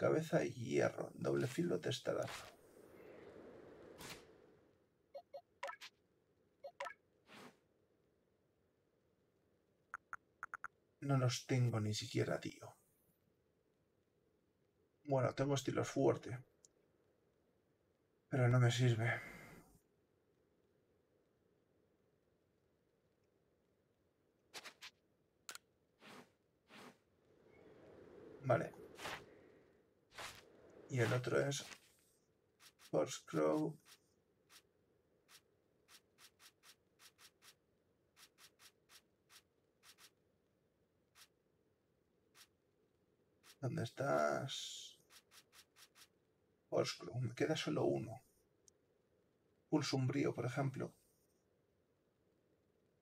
S1: Cabeza y hierro. Doble filo testarazo. No los tengo ni siquiera, tío. Bueno, tengo estilos fuerte. Pero no me sirve. Vale. Y el otro es Force Crow. ¿Dónde estás? Oscuro. Me queda solo uno. Pulso umbrío, por ejemplo.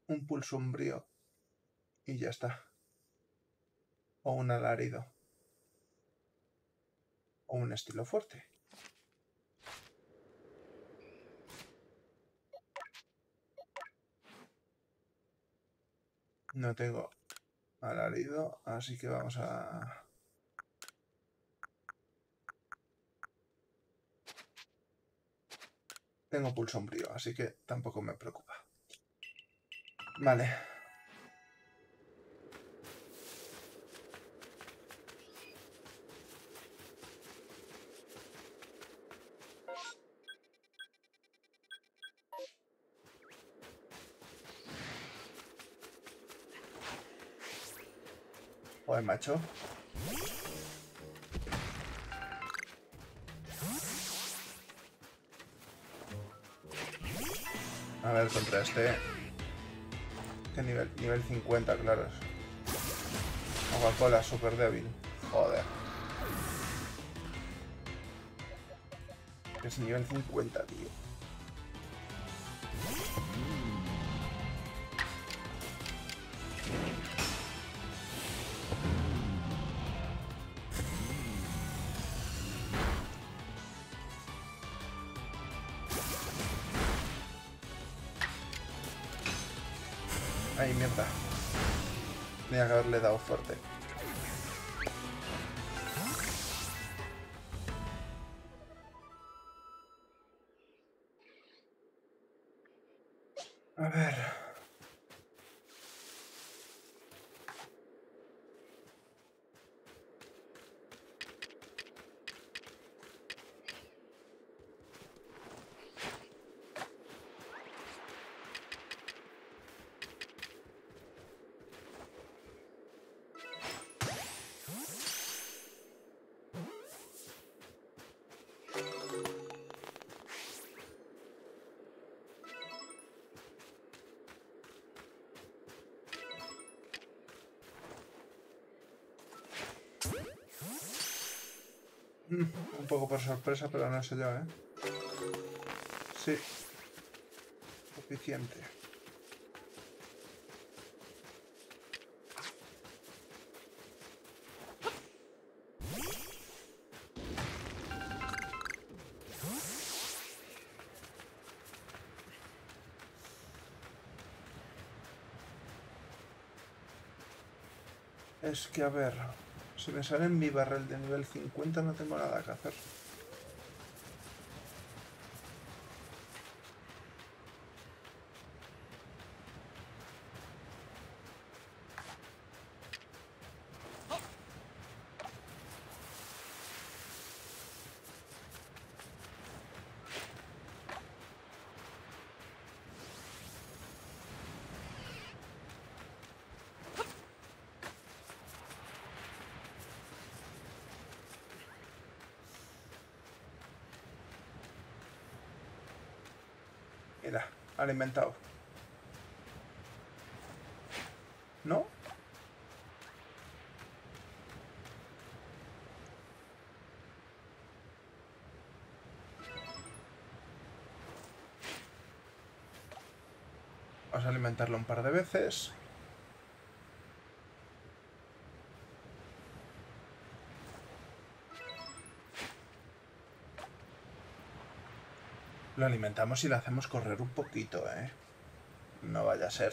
S1: Un pulso umbrío. Y ya está. O un alarido. O un estilo fuerte. No tengo alarido, así que vamos a... Tengo pulso sombrío, así que tampoco me preocupa. Vale. Joder, macho. A ver, contra este... ¿Qué nivel? Nivel 50, claro. Coca-Cola, súper débil. Joder. Es nivel 50, tío. Poco por sorpresa, pero no sé yo, ¿eh? Sí. Suficiente. Es que, a ver, si me sale en mi barrel de nivel 50 no tengo nada que hacer. Mira, alimentado. ¿No? Vamos a alimentarlo un par de veces. alimentamos y la hacemos correr un poquito, ¿eh? No vaya a ser.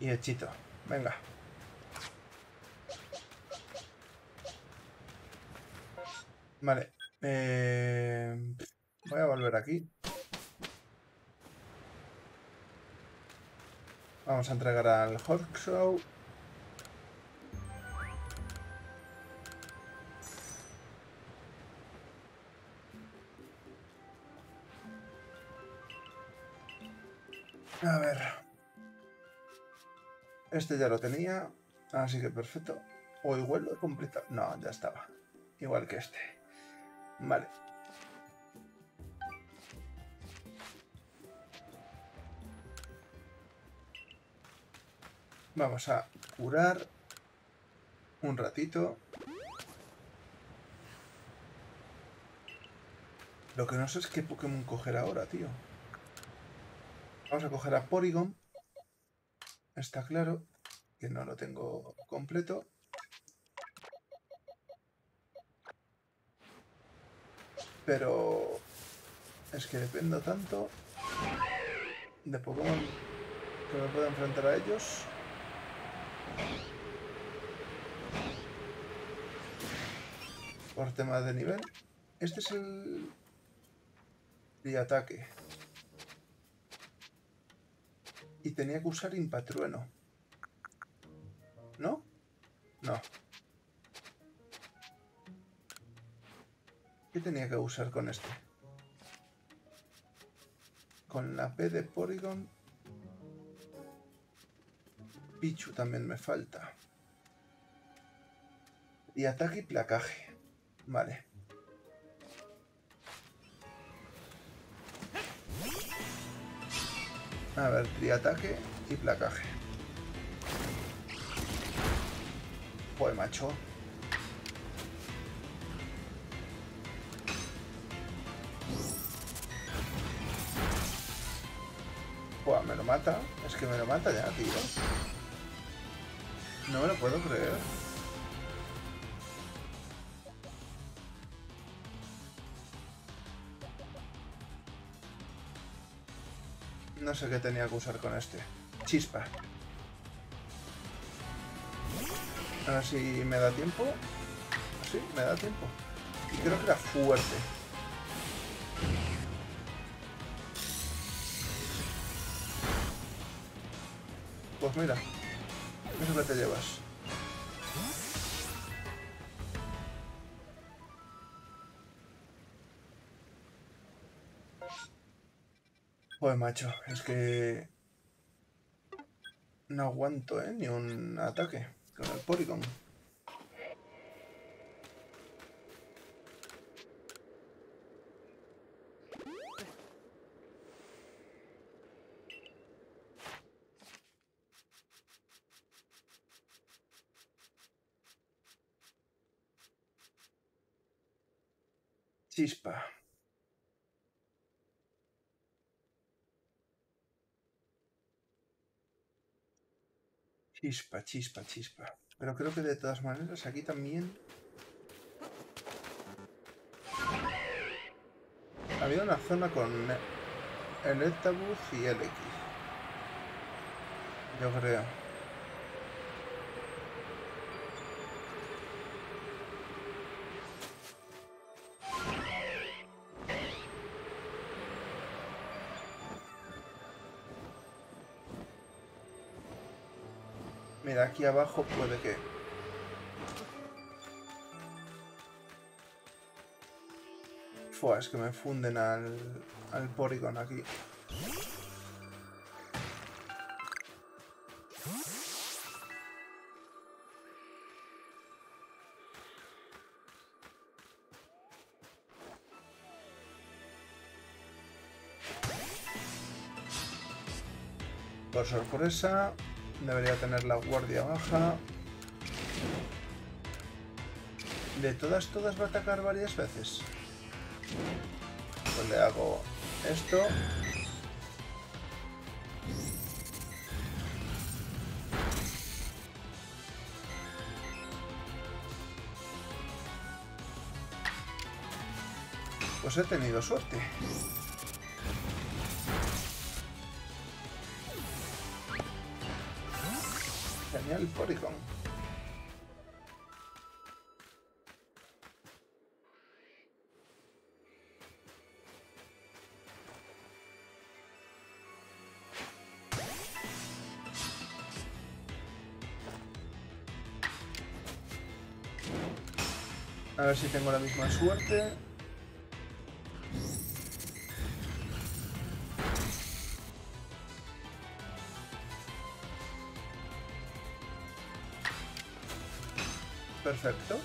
S1: Y hechito. Venga. Vale. Eh, voy a volver aquí. Vamos a entregar al Show. A ver. Este ya lo tenía. Así que perfecto. O igual lo he completado. No, ya estaba. Igual que este. Vale. Vamos a curar un ratito. Lo que no sé es qué Pokémon coger ahora, tío. Vamos a coger a Porygon. Está claro que no lo tengo completo. Pero es que dependo tanto de Pokémon que me puedo enfrentar a ellos. Por tema de nivel. Este es el... de ataque. Y tenía que usar impatrueno. ¿No? No. ¿Qué tenía que usar con este? Con la P de Porygon. Pichu también me falta. Y ataque y placaje. Vale. A ver, triataque y placaje. Pues macho. Es que me lo mata ya, tío. No me lo puedo creer. No sé qué tenía que usar con este. Chispa. A ver si me da tiempo. Sí, me da tiempo. Y creo que era fuerte. Mira. Eso que te llevas. Pues macho, es que... No aguanto, ¿eh? Ni un ataque con el Porygon. Chispa. Chispa, chispa, chispa. Pero creo que de todas maneras aquí también... Había una zona con el y el X. Yo creo. Mira, aquí abajo puede que... Fua, es que me funden al, al Porygon aquí. Por sorpresa, Debería tener la guardia baja. De todas, todas va a atacar varias veces. Pues le hago esto. Pues he tenido suerte. Señal Porygon. A ver si tengo la misma suerte. Perfecto.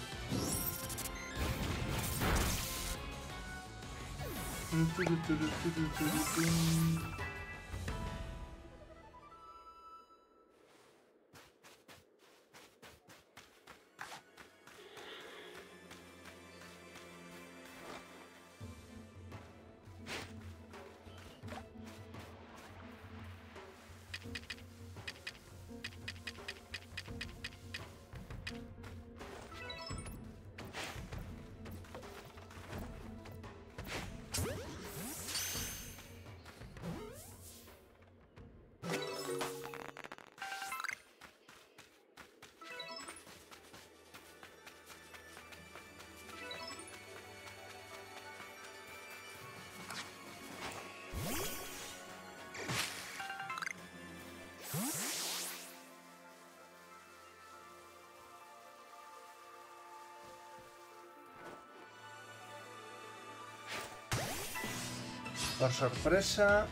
S1: Por sorpresa...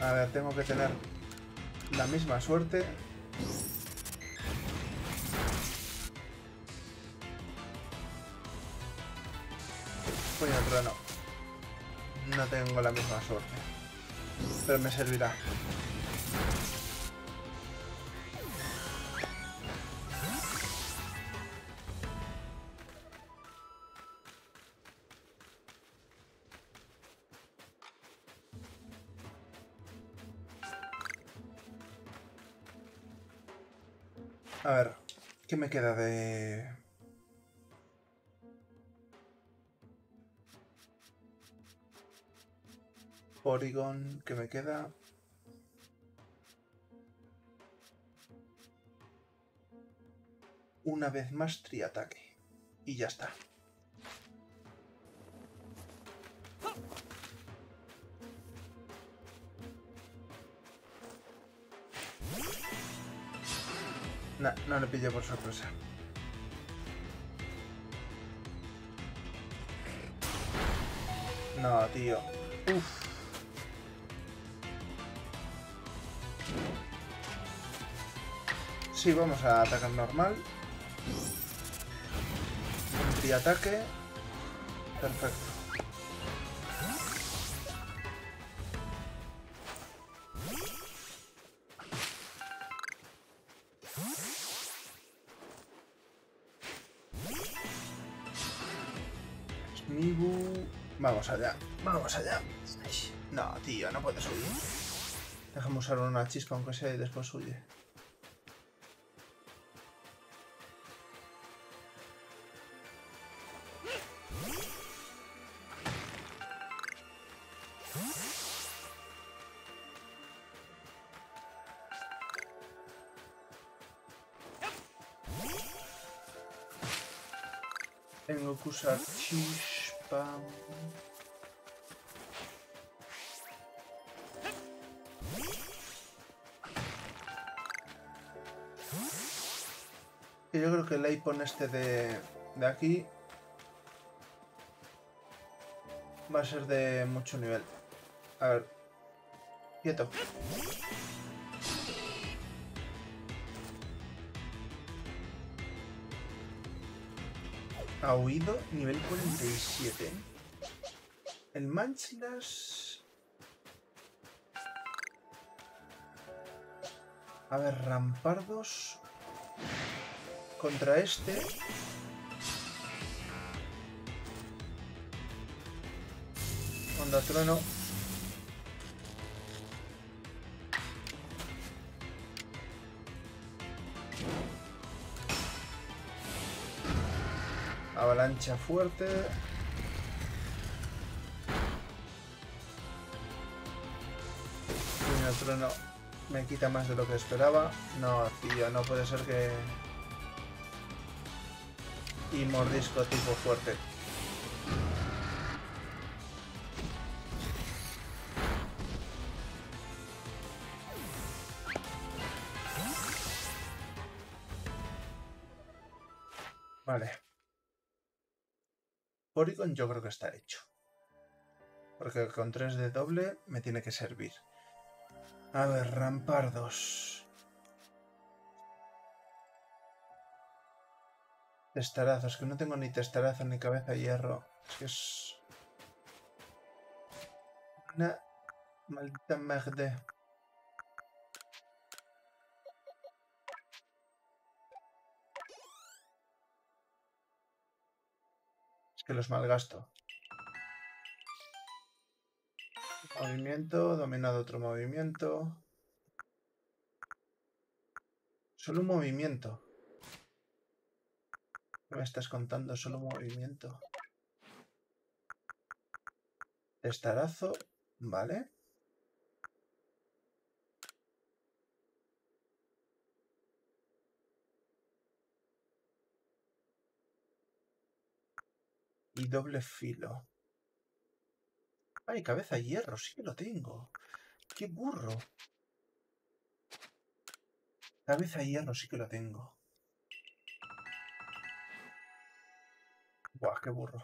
S1: A ver, tengo que tener la misma suerte. Puño trueno. No tengo la misma suerte. Pero me servirá. Me queda de...? Porygon, ¿qué me queda? Una vez más triataque. Y ya está. No, no le pillé por sorpresa. No, tío. Uf. Sí, vamos a atacar normal. Triataque. Perfecto. Vamos allá. Vamos allá. No, tío, no puedes subir. Déjame usar una chispa aunque sea y después huye. Tengo que usar chispa. Y Yo creo que el Apon este de, de aquí va a ser de mucho nivel. A ver. Quieto. Ha huido nivel 47. El Manchilas... A ver, Rampardos... Contra este... Onda Trueno. Avalancha fuerte. Trueno Me quita más de lo que esperaba. No, tío, no puede ser que... Y mordisco tipo fuerte. Vale. Porygon yo creo que está hecho. Porque con 3 de doble me tiene que servir. A ver, rampardos. Testarazos, que no tengo ni testarazo ni cabeza de hierro. Es que es... Una maldita merde. Es que los malgasto. Movimiento, dominado otro movimiento. Solo un movimiento. Me estás contando? Solo movimiento. Testarazo, vale. Y doble filo. Ay, cabeza de hierro, sí que lo tengo. ¡Qué burro! Cabeza de hierro, sí que lo tengo. Buah, qué burro.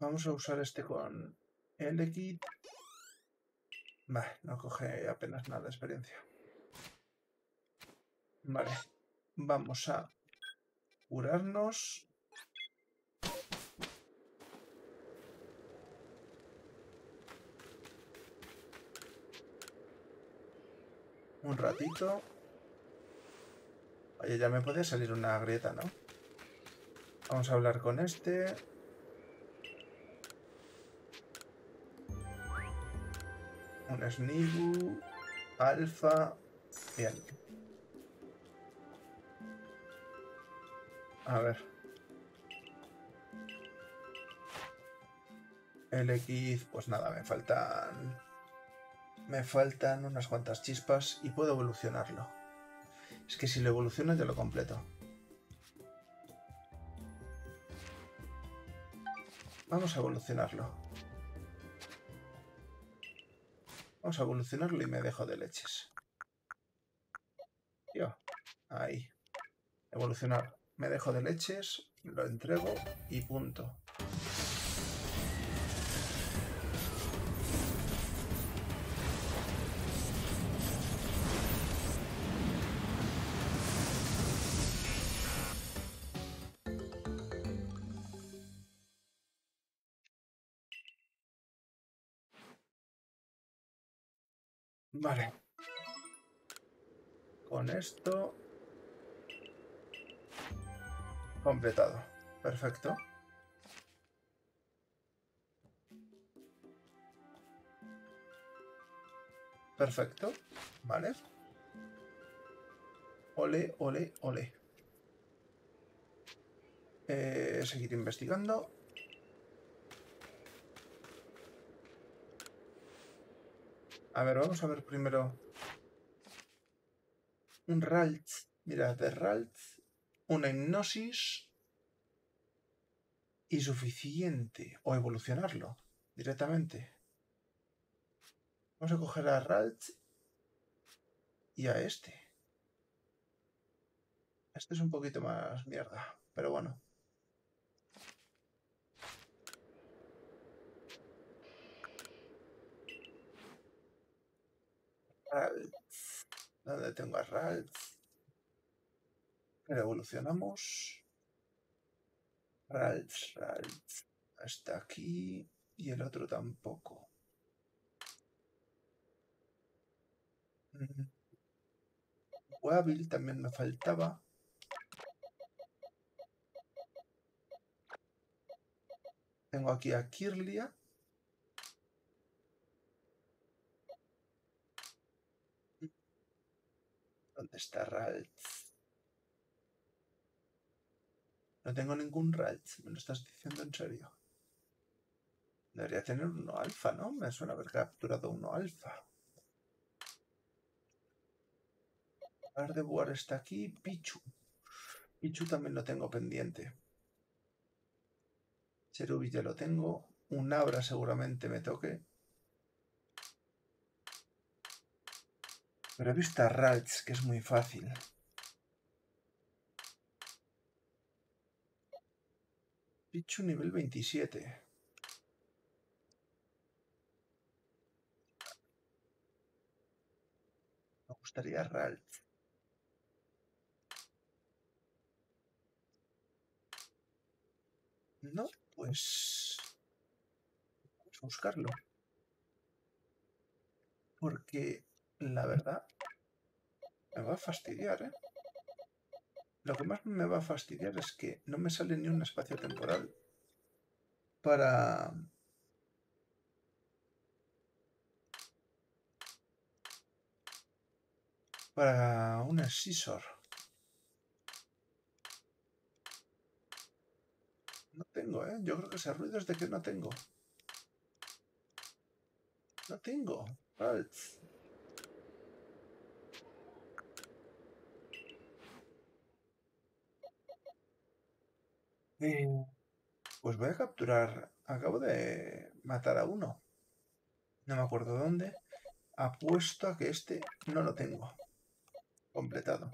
S1: Vamos a usar este con el kit. Vale, no coge apenas nada de experiencia. Vale. Vamos a curarnos. un ratito. Oye, ya me puede salir una grieta, ¿no? Vamos a hablar con este. Un Snibu. Alfa. Bien. A ver. El X, pues nada, me faltan me faltan unas cuantas chispas y puedo evolucionarlo. Es que si lo evoluciono ya lo completo. Vamos a evolucionarlo. Vamos a evolucionarlo y me dejo de leches. Yo. Ahí. Evolucionar. Me dejo de leches, lo entrego y punto. Vale. Con esto... Completado. Perfecto. Perfecto. Vale. Ole, ole, ole. Eh, seguir investigando. A ver, vamos a ver primero. Un Ralts. Mira, de Ralts. Una hipnosis. Y suficiente. O evolucionarlo directamente. Vamos a coger a Ralts y a este. Este es un poquito más mierda, pero bueno. Ralts. ¿Dónde tengo a Ralts? Pero evolucionamos. Ralts, Ralts. Hasta aquí. Y el otro tampoco. Wabil también me faltaba. Tengo aquí a Kirlia. ¿Dónde está Ralts? No tengo ningún Ralts, ¿me lo estás diciendo en serio? Debería tener uno alfa, ¿no? Me suena haber capturado uno alfa. Gardevoir está aquí. Pichu. Pichu también lo tengo pendiente. Cherubi ya lo tengo. Un Abra seguramente me toque. Pero he que es muy fácil. Pichu nivel 27. Me gustaría Ralts. No, pues... Vamos a buscarlo. Porque la verdad me va a fastidiar, ¿eh? Lo que más me va a fastidiar es que no me sale ni un espacio temporal para... Para un scissor. No tengo, ¿eh? Yo creo que ese ruido es de que no tengo. No tengo. Eh, pues voy a capturar. Acabo de matar a uno. No me acuerdo dónde. Apuesto a que este no lo tengo. Completado.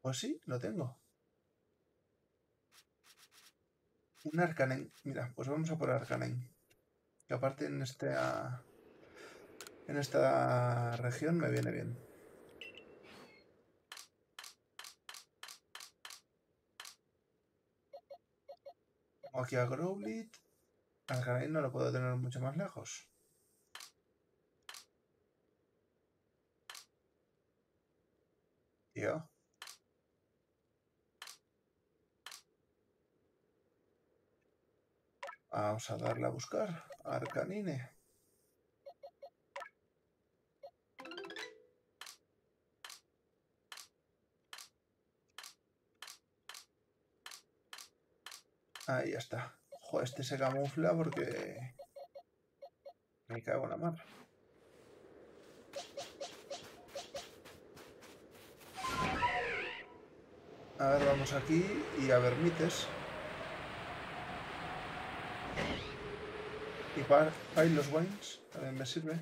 S1: Pues sí, lo tengo. Un Arcanen. Mira, pues vamos a por Arcanen. Que aparte en esta, en esta región me viene bien. Tengo aquí a Growlit. Arcanen no lo puedo tener mucho más lejos. Tío. Vamos a darle a buscar. Arcanine. Ahí está. Joder, este se camufla porque... Me cago en la mar. A ver, vamos aquí y a ver mites. Y para, los wines también me sirve.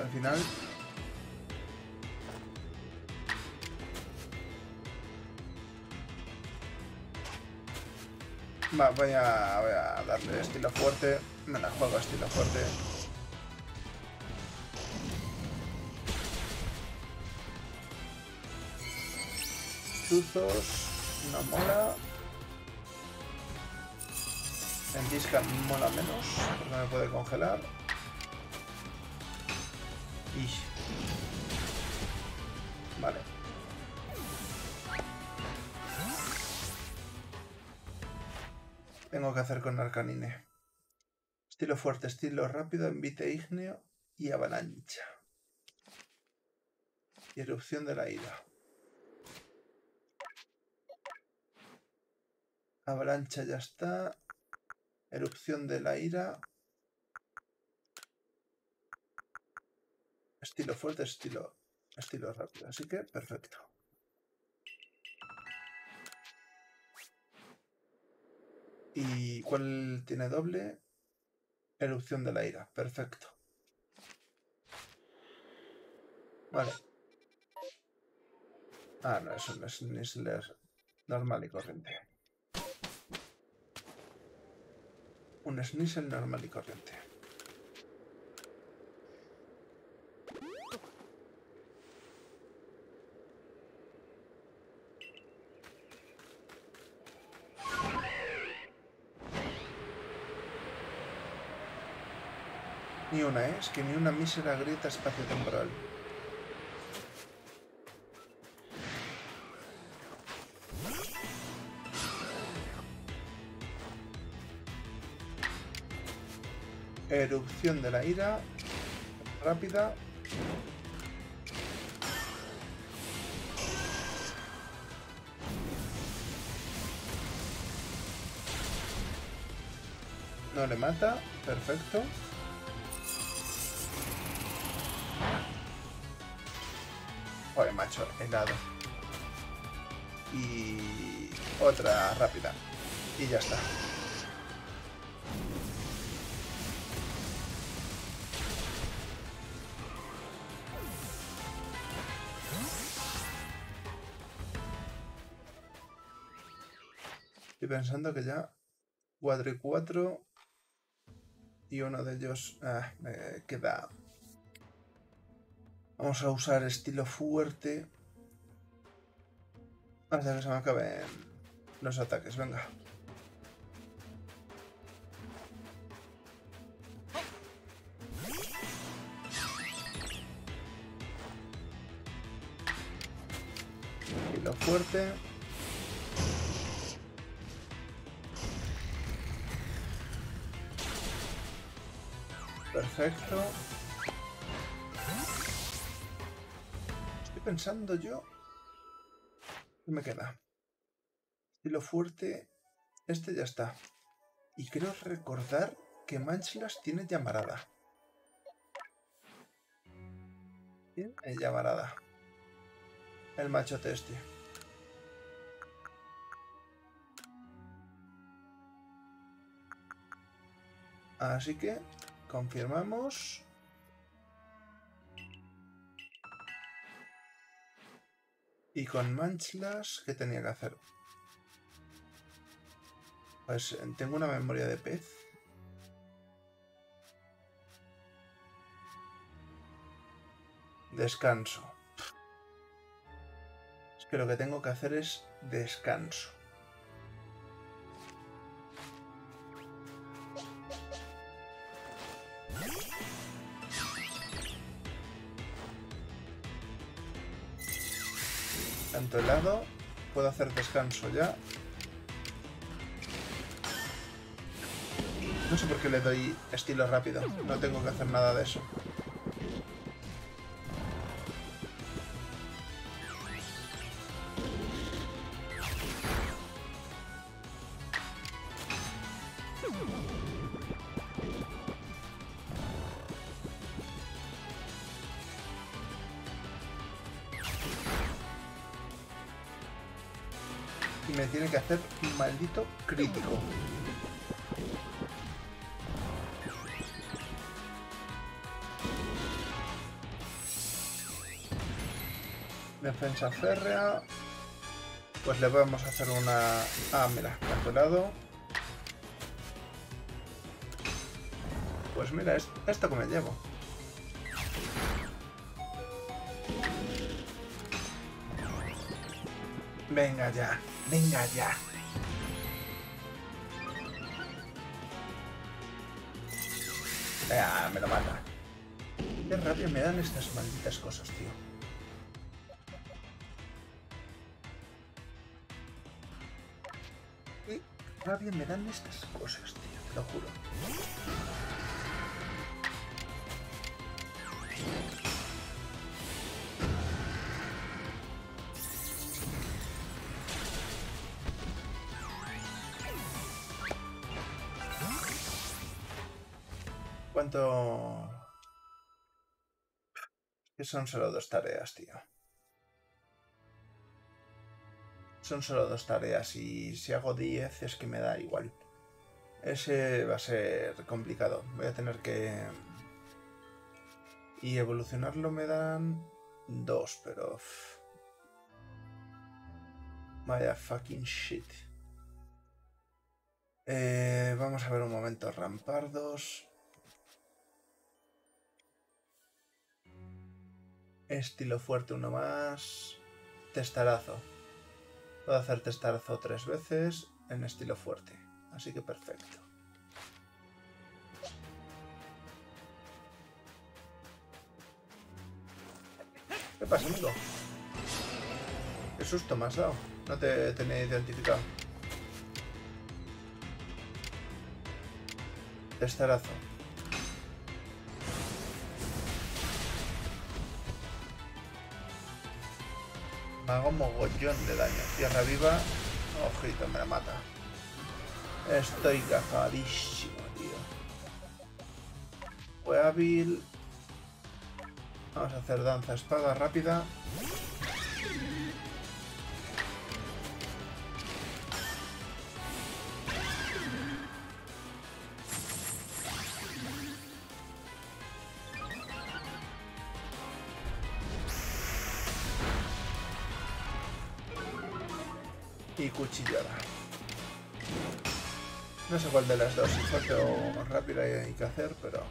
S1: Al final. Va, voy a, darle estilo fuerte. Me la juego estilo fuerte. Chuzos. No mola. En Disca mola menos, porque me puede congelar. Con Arcanine. Estilo fuerte, estilo rápido, envite ígneo y avalancha. Y erupción de la ira. Avalancha ya está. Erupción de la ira. Estilo fuerte, estilo, estilo rápido. Así que perfecto. ¿Y cuál tiene doble? Erupción de la ira. Perfecto. Vale. Ah, no, eso no es normal y corriente. un Sneasel normal y corriente. ¿Eh? es que ni una mísera grieta espacio-temporal. Erupción de la ira. Rápida. No le mata. Perfecto. Joder, macho, helado. Y otra rápida. Y ya está. Estoy pensando que ya 4 y 4 y uno de ellos ah, me queda vamos a usar estilo fuerte. Hasta que se me acaben los ataques venga. Estilo fuerte. Perfecto. Pensando yo... ¿Qué me queda? Estilo fuerte... Este ya está. Y creo recordar que Manchlas tiene llamarada. Tiene llamarada. El machote este. Así que Confirmamos. Y con Manchlas, ¿qué tenía que hacer? Pues tengo una memoria de pez. Descanso. Es que lo que tengo que hacer es descanso. Hacer descanso ya. No sé por qué le doy estilo rápido. No tengo que hacer nada de eso. Tiene que hacer un maldito crítico. Defensa férrea. Pues le vamos a hacer una... Ah, mira, lado Pues mira, esto que me llevo. Venga ya. Venga ya. Ah, me lo mata. Qué rabia me dan estas malditas cosas, tío. Qué rabia me dan estas cosas, tío, te lo juro. Son solo dos tareas, tío. Son solo dos tareas y si hago 10 es que me da igual. Ese va a ser complicado. Voy a tener que... Y evolucionarlo me dan dos, pero... Vaya fucking shit. Eh, vamos a ver un momento. Rampardos. Estilo fuerte uno más. Testarazo. Puedo hacer testarazo tres veces en estilo fuerte. Así que perfecto. ¿Qué pasa, amigo? ¿Qué susto me? No te tenía identificado. Testarazo. hago mogollón de daño. Tierra viva, ojito, me la mata. Estoy cajadísimo, tío. Fue hábil. Vamos a hacer danza espada rápida. De las dos, si fuerte o rápida hay que hacer, pero...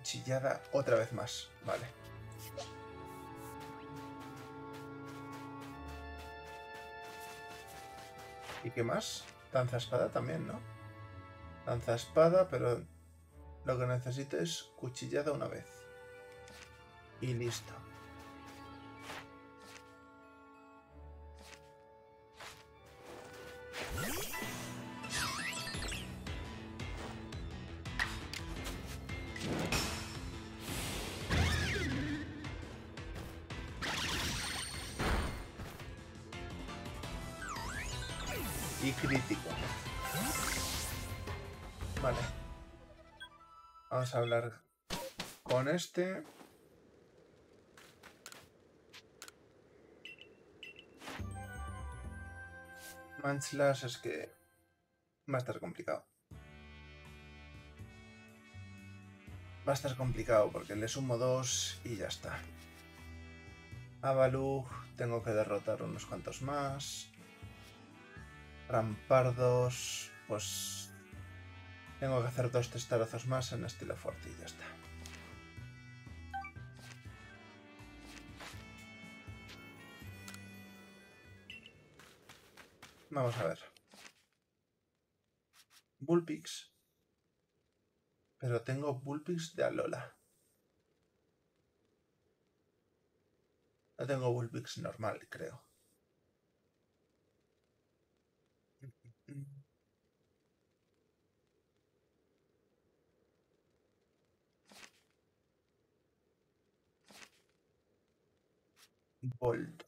S1: cuchillada otra vez más. Vale. ¿Y qué más? Danza espada también, ¿no? Danza espada, pero lo que necesito es cuchillada una vez. Y listo. Vamos a hablar con este. Manchlas es que va a estar complicado. Va a estar complicado porque le sumo dos y ya está. A Balug tengo que derrotar unos cuantos más. Rampardos, pues tengo que hacer dos testarozos más en estilo fuerte y ya está. Vamos a ver. Bullpix. Pero tengo Bullpix de Alola. No tengo Bullpix normal, creo. Voltor.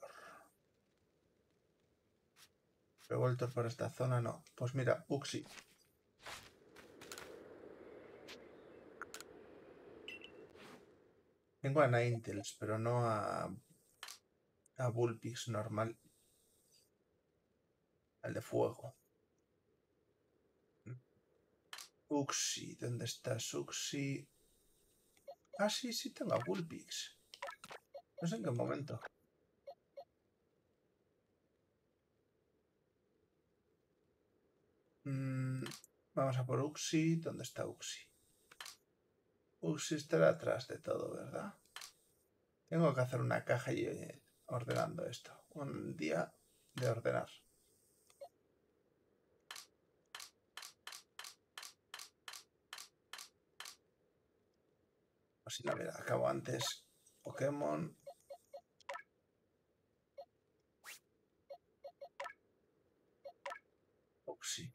S1: Pero Voltor por esta zona no. Pues mira, Uxi. Tengo a Ninetales, pero no a, a Bullpix normal. Al de fuego. Uxi, ¿dónde estás, Uxi? Ah, sí, sí tengo a Bullpix. No sé en qué momento. Mm, vamos a por Uxi. ¿Dónde está Uxi? Uxi estará atrás de todo, ¿verdad? Tengo que hacer una caja y eh, ordenando esto. Un día de ordenar. Así la verdad, acabo antes. Pokémon. Uxi.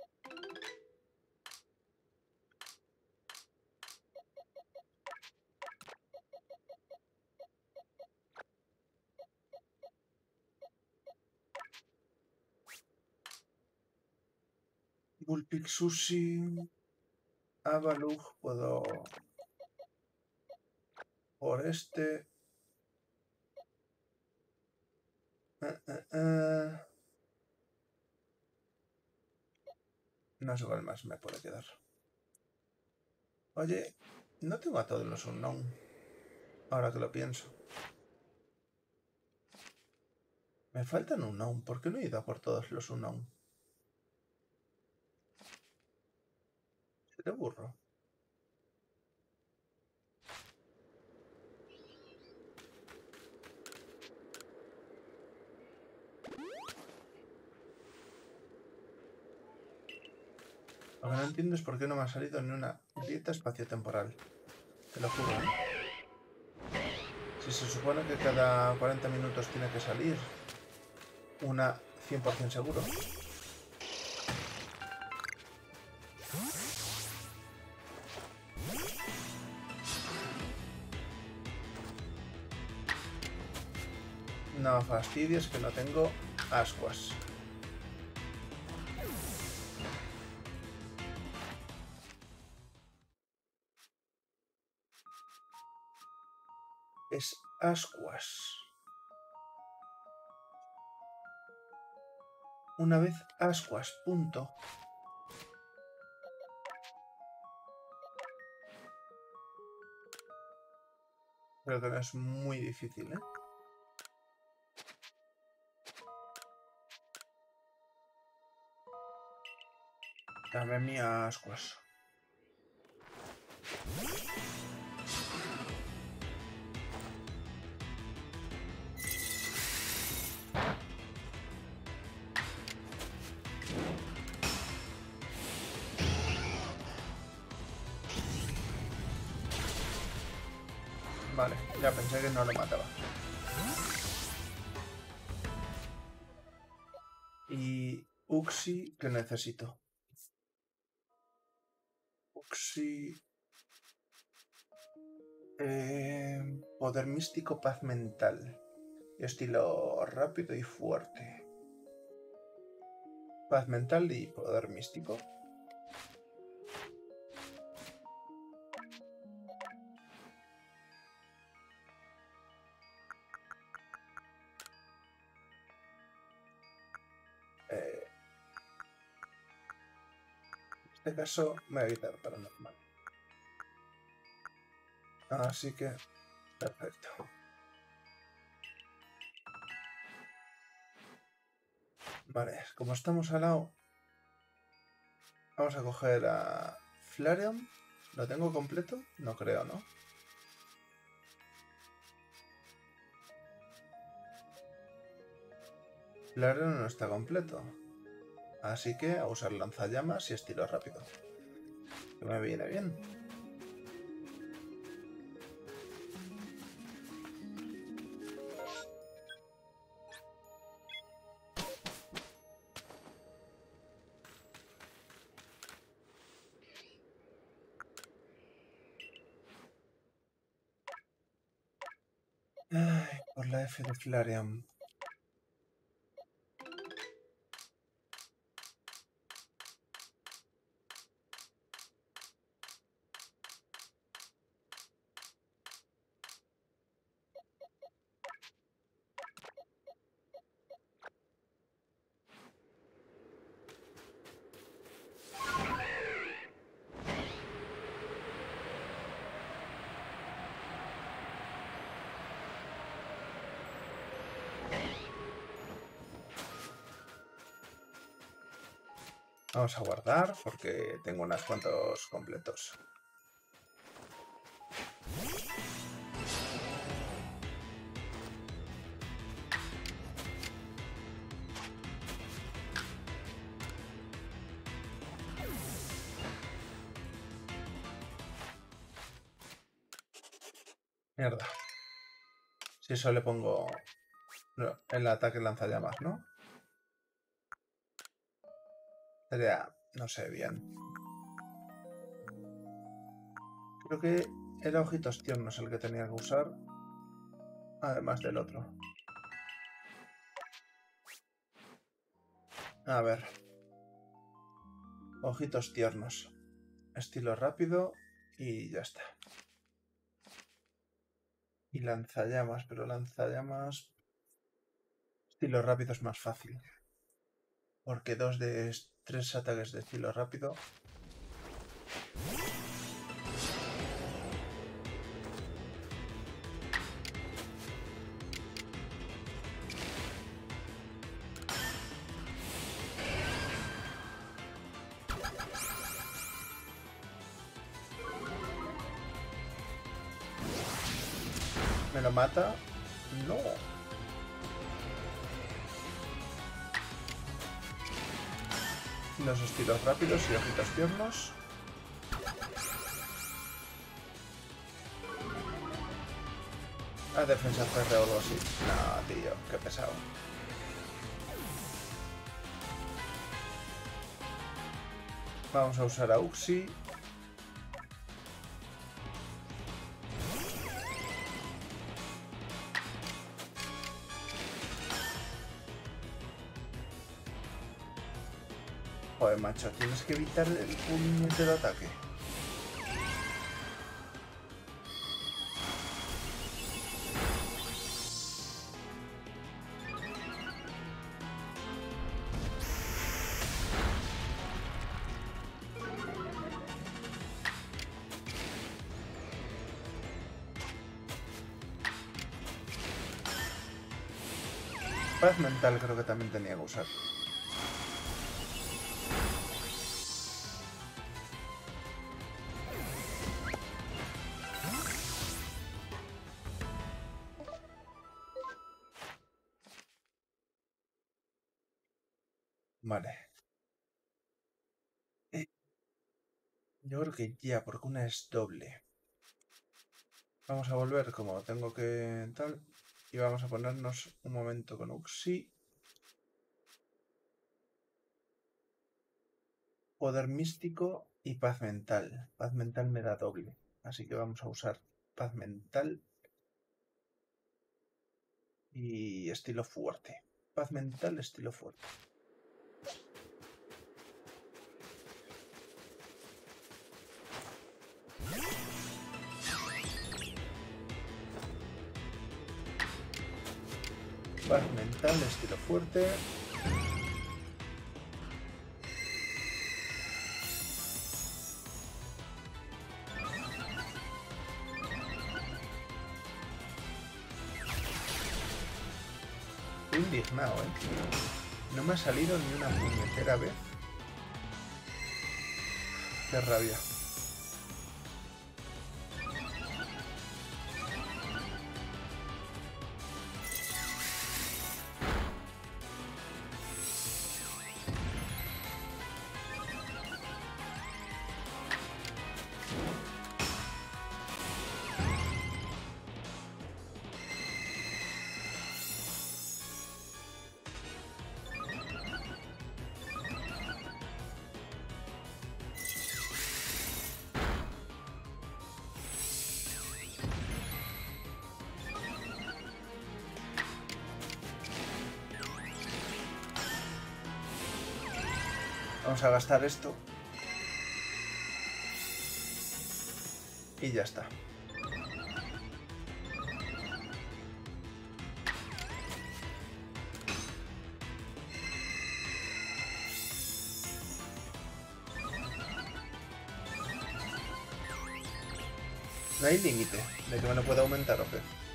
S1: Bullpix Sushi. Avalug puedo por este. Eh, eh, eh. No sé cuál más me puede quedar. Oye, no tengo a todos los unknown. Ahora que lo pienso. Me faltan unknown. ¿Por qué no he ido por todos los unknown? ¿Seré burro? Lo que no entiendo es por qué no me ha salido ni una dieta espaciotemporal. Te lo juro, ¿eh? Si se supone que cada 40 minutos tiene que salir una 100% seguro. Fastidies que no tengo ascuas. Es ascuas. Una vez ascuas, punto. Creo que no es muy difícil, ¿eh? Dame mi ascuas. Vale, ya pensé que no lo mataba. Y Uxi, que necesito. Uxi... Eh, poder místico, paz mental. Estilo rápido y fuerte. Paz mental y poder místico. Caso me voy a quitar paranormal. Así que, perfecto. Vale, como estamos al lado, vamos a coger a Flareon. ¿Lo tengo completo? No creo, ¿no? Flareon no está completo. Así que a usar lanzallamas y estilo rápido. Me viene bien. Ay, por la F de Flareon. Vamos a guardar porque tengo unos cuantos completos. Mierda. Si eso le pongo el ataque lanzallamas, ¿no? Sería, no sé, bien. Creo que era ojitos tiernos el que tenía que usar. Además del otro. A ver. Ojitos tiernos. Estilo rápido y ya está. Y lanzallamas, pero lanzallamas... Estilo rápido es más fácil. Porque dos de tres ataques de estilo rápido. ¿Me lo mata? Los estilos rápidos y ojitos tiernos. A defensa CR o algo así. No, tío, qué pesado. Vamos a usar a Uxi. Macho, tienes que evitar el puñetero ataque. Paz mental creo que también tenía que usar. Que ya, porque una es doble. Vamos a volver como tengo que tal. Y vamos a ponernos un momento con Uxi. Poder místico y paz mental. Paz mental me da doble. Así que vamos a usar paz mental. Y estilo fuerte. Paz mental, estilo fuerte. Paz mental, estilo fuerte. Indignado, eh. No me ha salido ni una puñetera vez. Qué rabia. Vamos a gastar esto. Y ya está. No hay límite de que me lo pueda aumentar o qué.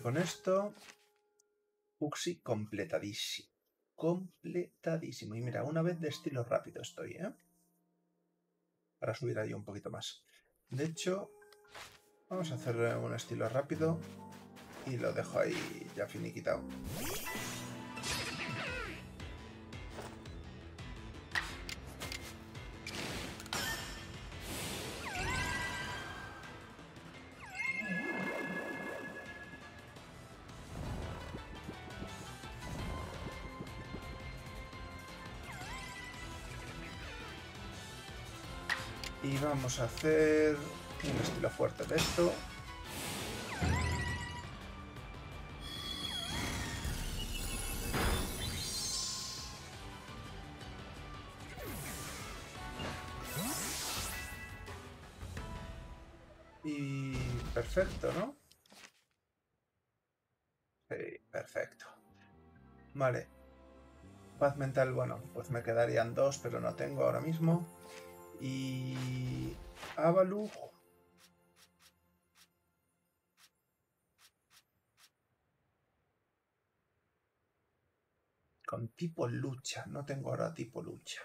S1: Con esto Uxi completadísimo. Completadísimo. Y mira, una vez de estilo rápido estoy, ¿eh? Para subir ahí un poquito más. De hecho, vamos a hacer un estilo rápido y lo dejo ahí ya finiquitado. Vamos a hacer un estilo fuerte de esto. Y perfecto, ¿no? Sí, perfecto. Vale. Paz mental, bueno, pues me quedarían dos, pero no tengo ahora mismo. Y... Con tipo lucha. No tengo ahora tipo lucha.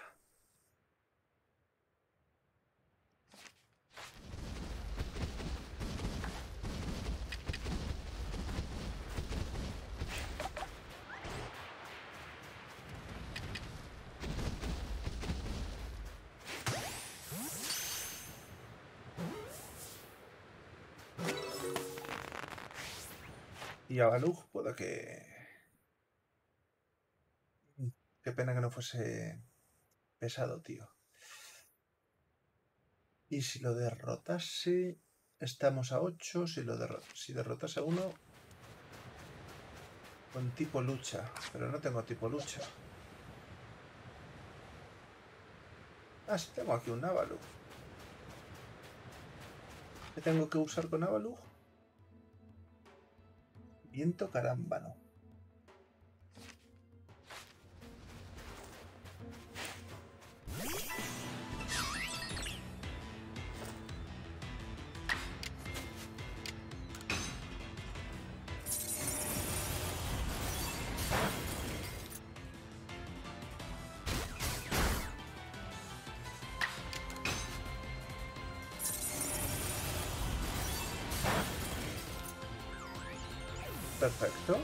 S1: Y a Balug puedo que... Qué pena que no fuese pesado, tío. Y si lo derrotase... Estamos a 8. Si, lo si derrotase a uno... Con tipo lucha. Pero no tengo tipo lucha. Ah, sí tengo aquí un Avalug. ¿Qué tengo que usar con Avalug? Viento carámbano. Perfecto.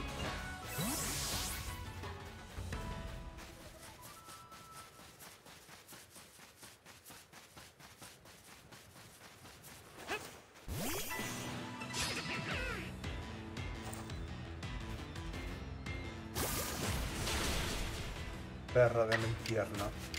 S1: Perro del infierno.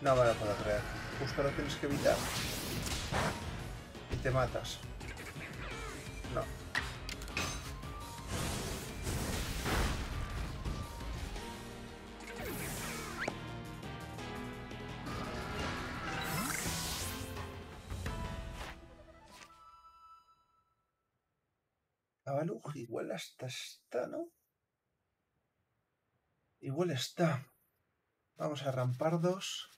S1: No me lo puedo creer. Justo lo tienes que evitar. Y te matas. Vamos a rampar dos.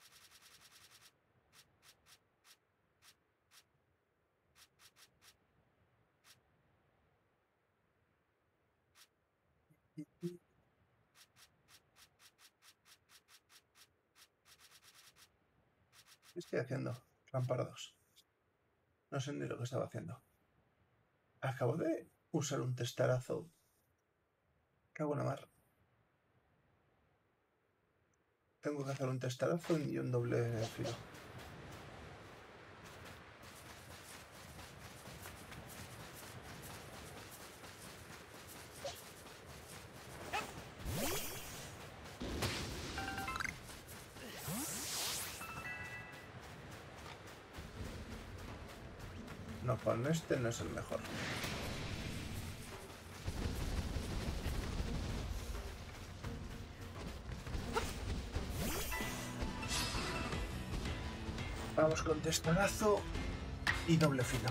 S1: ¿Qué estoy haciendo? Rampar dos. No sé ni lo que estaba haciendo. Acabo de usar un testarazo. Cago en la mar. Tengo que hacer un testarazo y un doble filo. No, con este no es el mejor. Con testarazo y doble filo.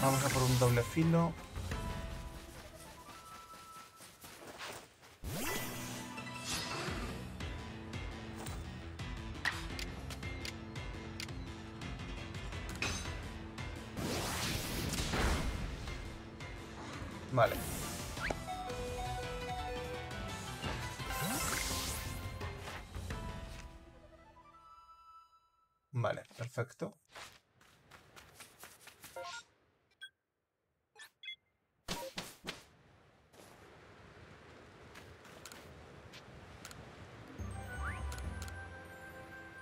S1: Vamos a por un doble filo.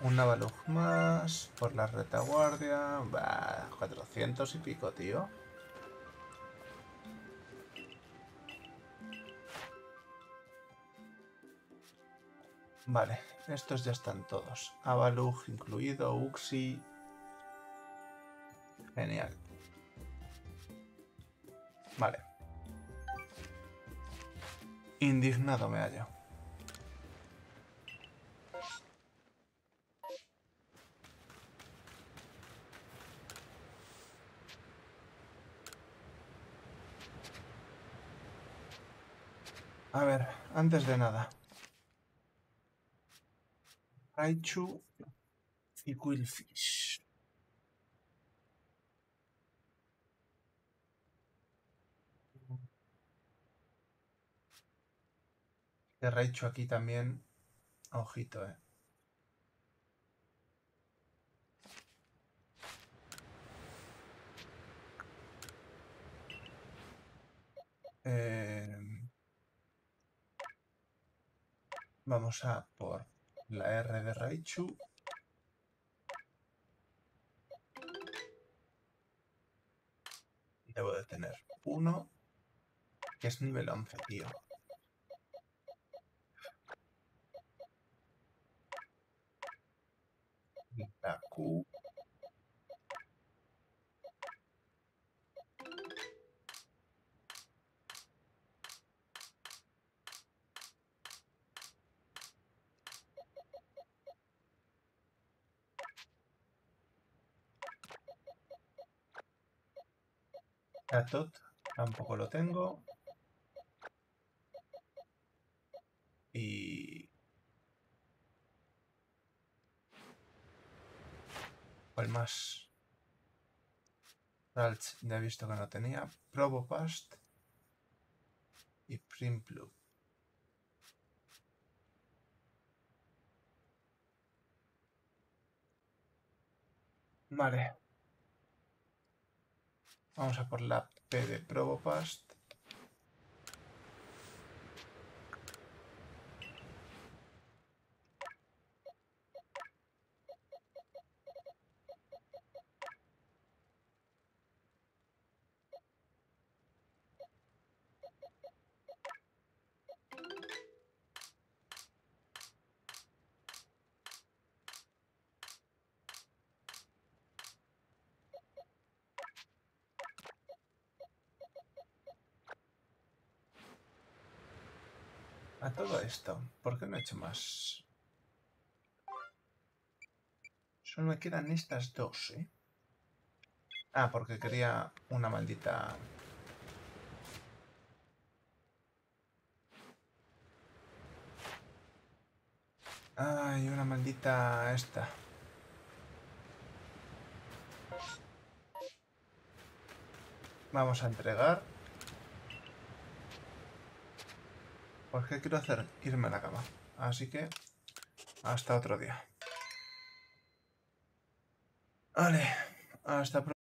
S1: Un Navalug más por la retaguardia. Bah, 400 y pico, tío. Vale, estos ya están todos. Avalug incluido, Uxi. Genial. Vale. Indignado me hallo. A ver, antes de nada. Raichu y Quillfish. De Raichu aquí también. Ojito, eh. eh... Vamos a por la R de Raichu. Debo de tener uno, que es nivel 11, tío. Catot tampoco lo tengo. Y... ¿Cuál más? Ralch ya he visto que no tenía. Probopast y Primplu. Vale. Vamos a por la P de Probopast. A todo esto, ¿por qué no he hecho más? Solo me quedan estas dos, ¿eh? Ah, porque quería una maldita... Ay, una maldita esta. Vamos a entregar. Pues ¿qué quiero hacer? Irme a la cama. Así que hasta otro día. Vale, hasta pronto.